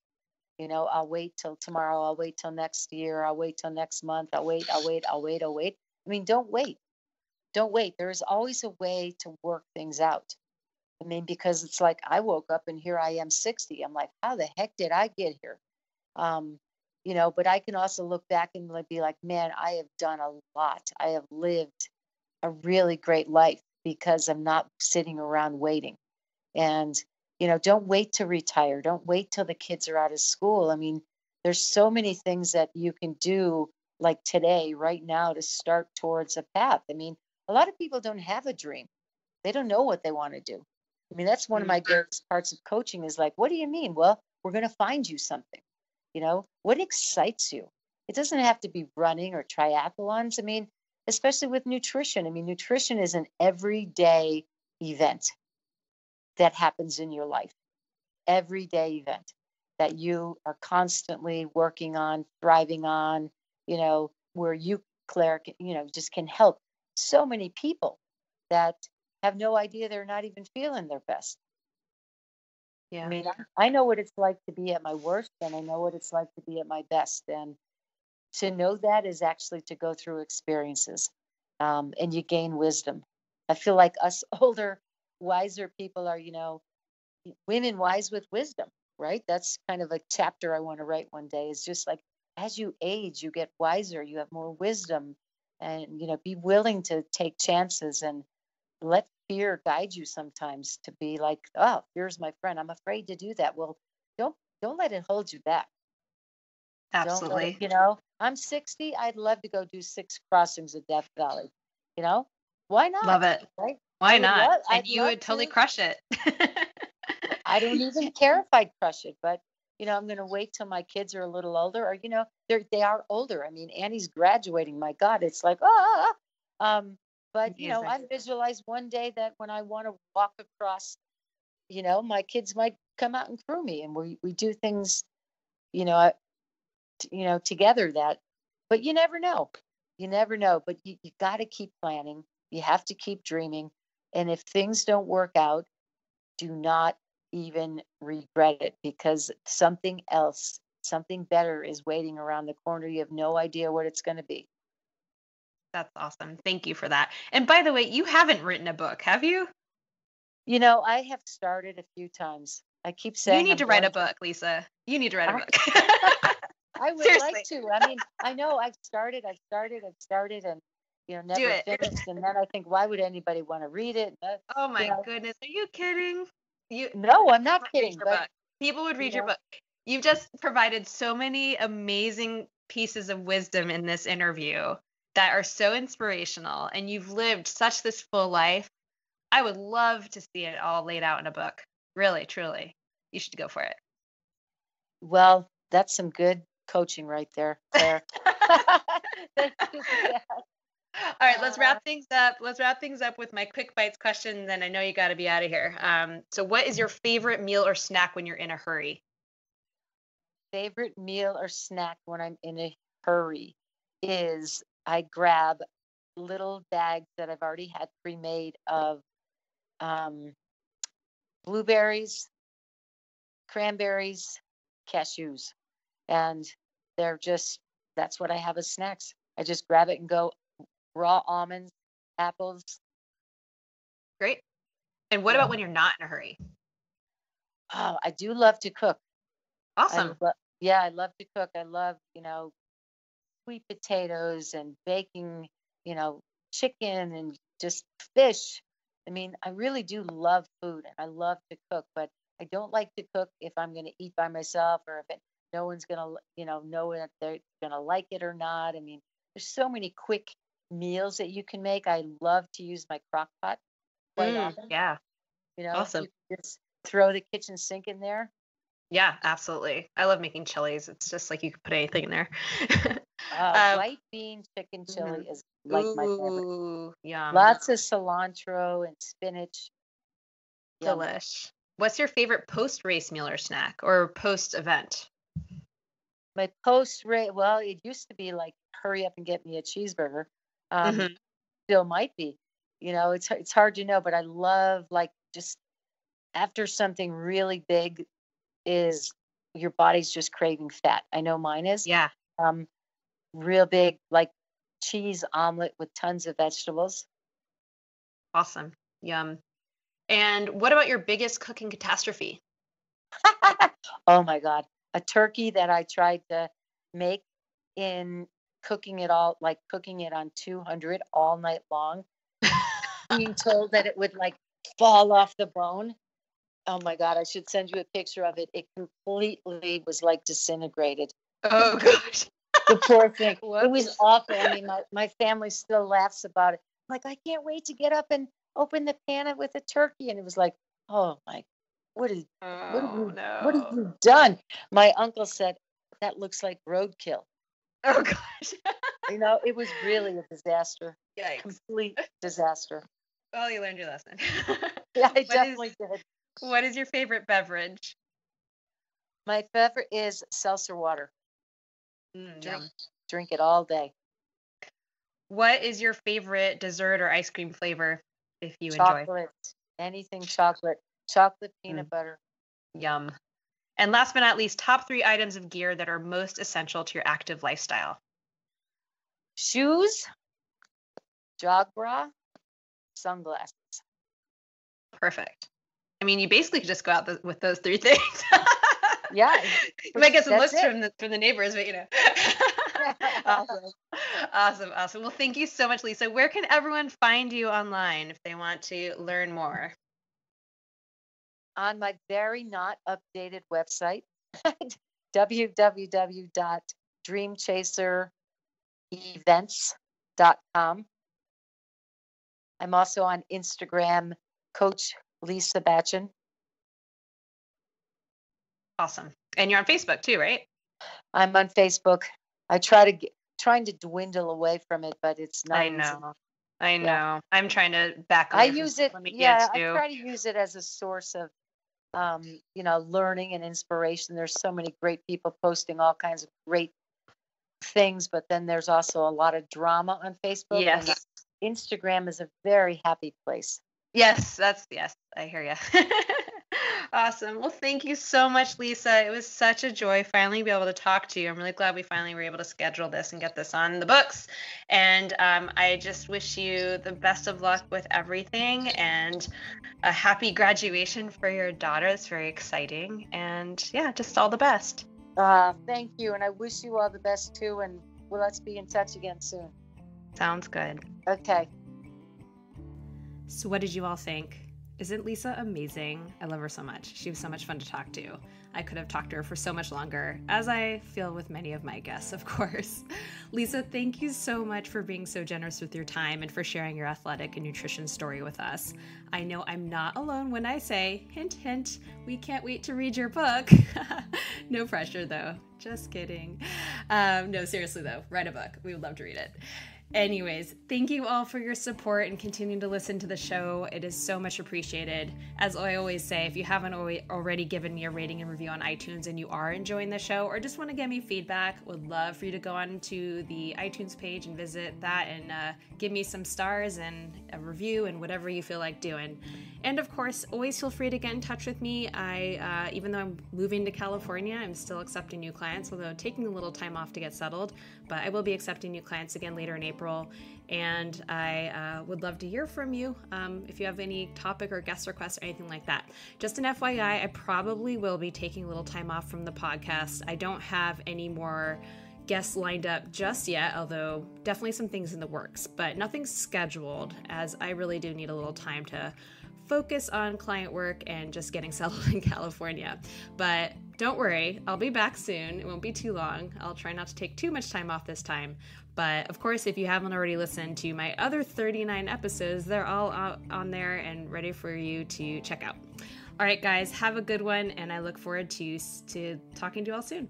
[SPEAKER 1] You know, I'll wait till tomorrow. I'll wait till next year. I'll wait till next month. I'll wait. I'll wait. I'll wait. I'll wait. I mean, don't wait. Don't wait. There is always a way to work things out. I mean, because it's like I woke up and here I am 60. I'm like, how the heck did I get here? Um, you know, but I can also look back and be like, man, I have done a lot. I have lived a really great life because I'm not sitting around waiting. And, you know, don't wait to retire. Don't wait till the kids are out of school. I mean, there's so many things that you can do like today, right now, to start towards a path. I mean, a lot of people don't have a dream. They don't know what they want to do. I mean, that's one of my mm-hmm. greatest parts of coaching is like, what do you mean? Well, we're going to find you something. You know, what excites you? It doesn't have to be running or triathlons. I mean, especially with nutrition. I mean, nutrition is an everyday event that happens in your life, everyday event that you are constantly working on, thriving on, you know, where you, Claire, you know, just can help so many people that have no idea they're not even feeling their best. Yeah. I mean, I know what it's like to be at my worst, and I know what it's like to be at my best. And to know that is actually to go through experiences um, and you gain wisdom. I feel like us older, wiser people are, you know, women wise with wisdom, right? That's kind of a chapter I want to write one day. Is just like as you age, you get wiser, you have more wisdom, and, you know, be willing to take chances and let fear guide you sometimes to be like, oh, here's my friend. I'm afraid to do that. Well, don't don't let it hold you back.
[SPEAKER 2] Absolutely.
[SPEAKER 1] It, you know, I'm 60. I'd love to go do six crossings of Death Valley. You know, why not?
[SPEAKER 2] Love it. Right? Why not? Love, and I'd you would totally crush it.
[SPEAKER 1] I don't even care if I'd crush it, but you know, I'm going to wait till my kids are a little older, or you know, they're they are older. I mean, Annie's graduating. My God, it's like ah. Um, but you know, I visualize one day that when I want to walk across, you know, my kids might come out and crew me, and we we do things, you know, you know together that but you never know you never know but you, you got to keep planning you have to keep dreaming and if things don't work out do not even regret it because something else something better is waiting around the corner you have no idea what it's going to be
[SPEAKER 2] That's awesome. Thank you for that. And by the way, you haven't written a book, have you?
[SPEAKER 1] You know, I have started a few times. I keep saying
[SPEAKER 2] you need to write a book, Lisa. You need to write a book.
[SPEAKER 1] I would
[SPEAKER 2] Seriously.
[SPEAKER 1] like to. I mean, I know I've started, I've started, I've started, and you know, never finished. And then I think, why would anybody want to read it?
[SPEAKER 2] Oh my
[SPEAKER 1] Yeah.
[SPEAKER 2] goodness, are you kidding? You
[SPEAKER 1] No, I'm not kidding. But.
[SPEAKER 2] People would read your book. You've just provided so many amazing pieces of wisdom in this interview that are so inspirational, and you've lived such this full life. I would love to see it all laid out in a book. Really, truly. You should go for it.
[SPEAKER 1] well, that's some good coaching right there, Claire. Thank you for that.
[SPEAKER 2] All right, let's
[SPEAKER 1] Uh,
[SPEAKER 2] wrap things up. Let's wrap things up with my quick bites question. Then I know you got to be out of here. Um, so, what is your favorite meal or snack when you're in a hurry?
[SPEAKER 1] Favorite meal or snack when I'm in a hurry is I grab little bags that I've already had pre-made of um, blueberries, cranberries, cashews, and they're just that's what I have as snacks. I just grab it and go raw almonds, apples.
[SPEAKER 2] Great. And what
[SPEAKER 1] Yeah.
[SPEAKER 2] about when you're not in a hurry?
[SPEAKER 1] Oh, I do love to cook. I
[SPEAKER 2] Awesome.
[SPEAKER 1] lo- yeah, I love to cook. I love, you know, sweet potatoes and baking, you know, chicken and just fish. I mean, I really do love food and I love to cook, but I don't like to cook if I'm going to eat by myself or if it, no one's going to, you know, know that they're going to like it or not. I mean, there's so many quick meals that you can make. I love to use my crock pot quite
[SPEAKER 2] Mm,
[SPEAKER 1] often.
[SPEAKER 2] yeah.
[SPEAKER 1] You know,
[SPEAKER 2] awesome.
[SPEAKER 1] you just throw the kitchen sink in there.
[SPEAKER 2] Yeah, absolutely. I love making chilies. It's just like you could put anything in there.
[SPEAKER 1] Uh,
[SPEAKER 2] Um,
[SPEAKER 1] white bean chicken chili is like my favorite.
[SPEAKER 2] Ooh, yum.
[SPEAKER 1] Lots of cilantro and spinach. Yum.
[SPEAKER 2] Delish. What's your favorite post race meal or snack or post event?
[SPEAKER 1] My post race, well, it used to be like hurry up and get me a cheeseburger. Um,
[SPEAKER 2] Mhm.
[SPEAKER 1] Still might be. You know, it's it's hard to know, but I love like just after something really big is your body's just craving fat. I know mine is.
[SPEAKER 2] Yeah.
[SPEAKER 1] Um, real big like cheese omelet with tons of vegetables.
[SPEAKER 2] Awesome. Yum. And what about your biggest cooking catastrophe?
[SPEAKER 1] oh my god a turkey that i tried to make in cooking it all like cooking it on 200 all night long being told that it would like fall off the bone oh my god i should send you a picture of it it completely was like disintegrated
[SPEAKER 2] Oh gosh.
[SPEAKER 1] the poor thing it was
[SPEAKER 2] Whoops.
[SPEAKER 1] awful i mean my, my family still laughs about it I'm like i can't wait to get up and open the pan with a turkey and it was like oh my what is what have
[SPEAKER 2] Oh
[SPEAKER 1] you
[SPEAKER 2] no.
[SPEAKER 1] what have you done? My uncle said that looks like roadkill.
[SPEAKER 2] Oh gosh.
[SPEAKER 1] You know, it was really a disaster,
[SPEAKER 2] Yikes.
[SPEAKER 1] complete disaster.
[SPEAKER 2] Well, you learned your lesson.
[SPEAKER 1] Yeah, I
[SPEAKER 2] What is-
[SPEAKER 1] definitely did.
[SPEAKER 2] what is your favorite beverage?
[SPEAKER 1] My favorite is seltzer water.
[SPEAKER 2] Mm,
[SPEAKER 1] Drink,
[SPEAKER 2] yum.
[SPEAKER 1] drink it all day.
[SPEAKER 2] What is your favorite dessert or ice cream flavor if you enjoy?
[SPEAKER 1] chocolate, anything chocolate, chocolate peanut butter.
[SPEAKER 2] Yum. And last but not least, top three items of gear that are most essential to your active lifestyle.
[SPEAKER 1] Shoes, jog bra, sunglasses.
[SPEAKER 2] Perfect. I mean, you basically could just go out th- with those three things.
[SPEAKER 1] Yeah,
[SPEAKER 2] you might get some looks
[SPEAKER 1] it.
[SPEAKER 2] from the from the neighbors, but you know. awesome, awesome, awesome. Well, thank you so much, Lisa. Where can everyone find you online if they want to learn more?
[SPEAKER 1] On my very not updated website, www.dreamchaserevents.com. I'm also on Instagram, Coach Lisa Batchen.
[SPEAKER 2] Awesome. And you're on Facebook too, right?
[SPEAKER 1] I'm on Facebook. I try to get, trying to dwindle away from it, but it's not.
[SPEAKER 2] I
[SPEAKER 1] easy.
[SPEAKER 2] know. I know.
[SPEAKER 1] Yeah.
[SPEAKER 2] I'm trying to back
[SPEAKER 1] I use it. Yeah, I try to use it as a source of, um, you know, learning and inspiration. There's so many great people posting all kinds of great things, but then there's also a lot of drama on Facebook.
[SPEAKER 2] Yes.
[SPEAKER 1] Instagram is a very happy place.
[SPEAKER 2] Yes, that's yes. I hear you. Awesome. Well, thank you so much, Lisa. It was such a joy finally be able to talk to you. I'm really glad we finally were able to schedule this and get this on the books. And um, I just wish you the best of luck with everything and a happy graduation for your daughter. It's very exciting. And yeah, just all the best.
[SPEAKER 1] Uh, thank you. And I wish you all the best too. And well, let's be in touch again soon.
[SPEAKER 2] Sounds good.
[SPEAKER 1] Okay.
[SPEAKER 2] So, what did you all think? Isn't Lisa amazing? I love her so much. She was so much fun to talk to. I could have talked to her for so much longer, as I feel with many of my guests, of course. Lisa, thank you so much for being so generous with your time and for sharing your athletic and nutrition story with us. I know I'm not alone when I say, hint, hint, we can't wait to read your book. no pressure, though. Just kidding. Um, no, seriously, though, write a book. We would love to read it. Anyways, thank you all for your support and continuing to listen to the show. It is so much appreciated. As I always say, if you haven't already given me a rating and review on iTunes and you are enjoying the show or just want to give me feedback, would love for you to go on to the iTunes page and visit that and uh, give me some stars and a review and whatever you feel like doing. And of course, always feel free to get in touch with me. I, uh, even though I'm moving to California, I'm still accepting new clients, although taking a little time off to get settled. But I will be accepting new clients again later in April. And I uh, would love to hear from you um, if you have any topic or guest requests or anything like that. Just an FYI, I probably will be taking a little time off from the podcast. I don't have any more guests lined up just yet, although definitely some things in the works, but nothing's scheduled as I really do need a little time to focus on client work and just getting settled in California. But don't worry, I'll be back soon. It won't be too long. I'll try not to take too much time off this time. But of course, if you haven't already listened to my other 39 episodes, they're all on there and ready for you to check out. All right, guys, have a good one, and I look forward to, to talking to you all soon.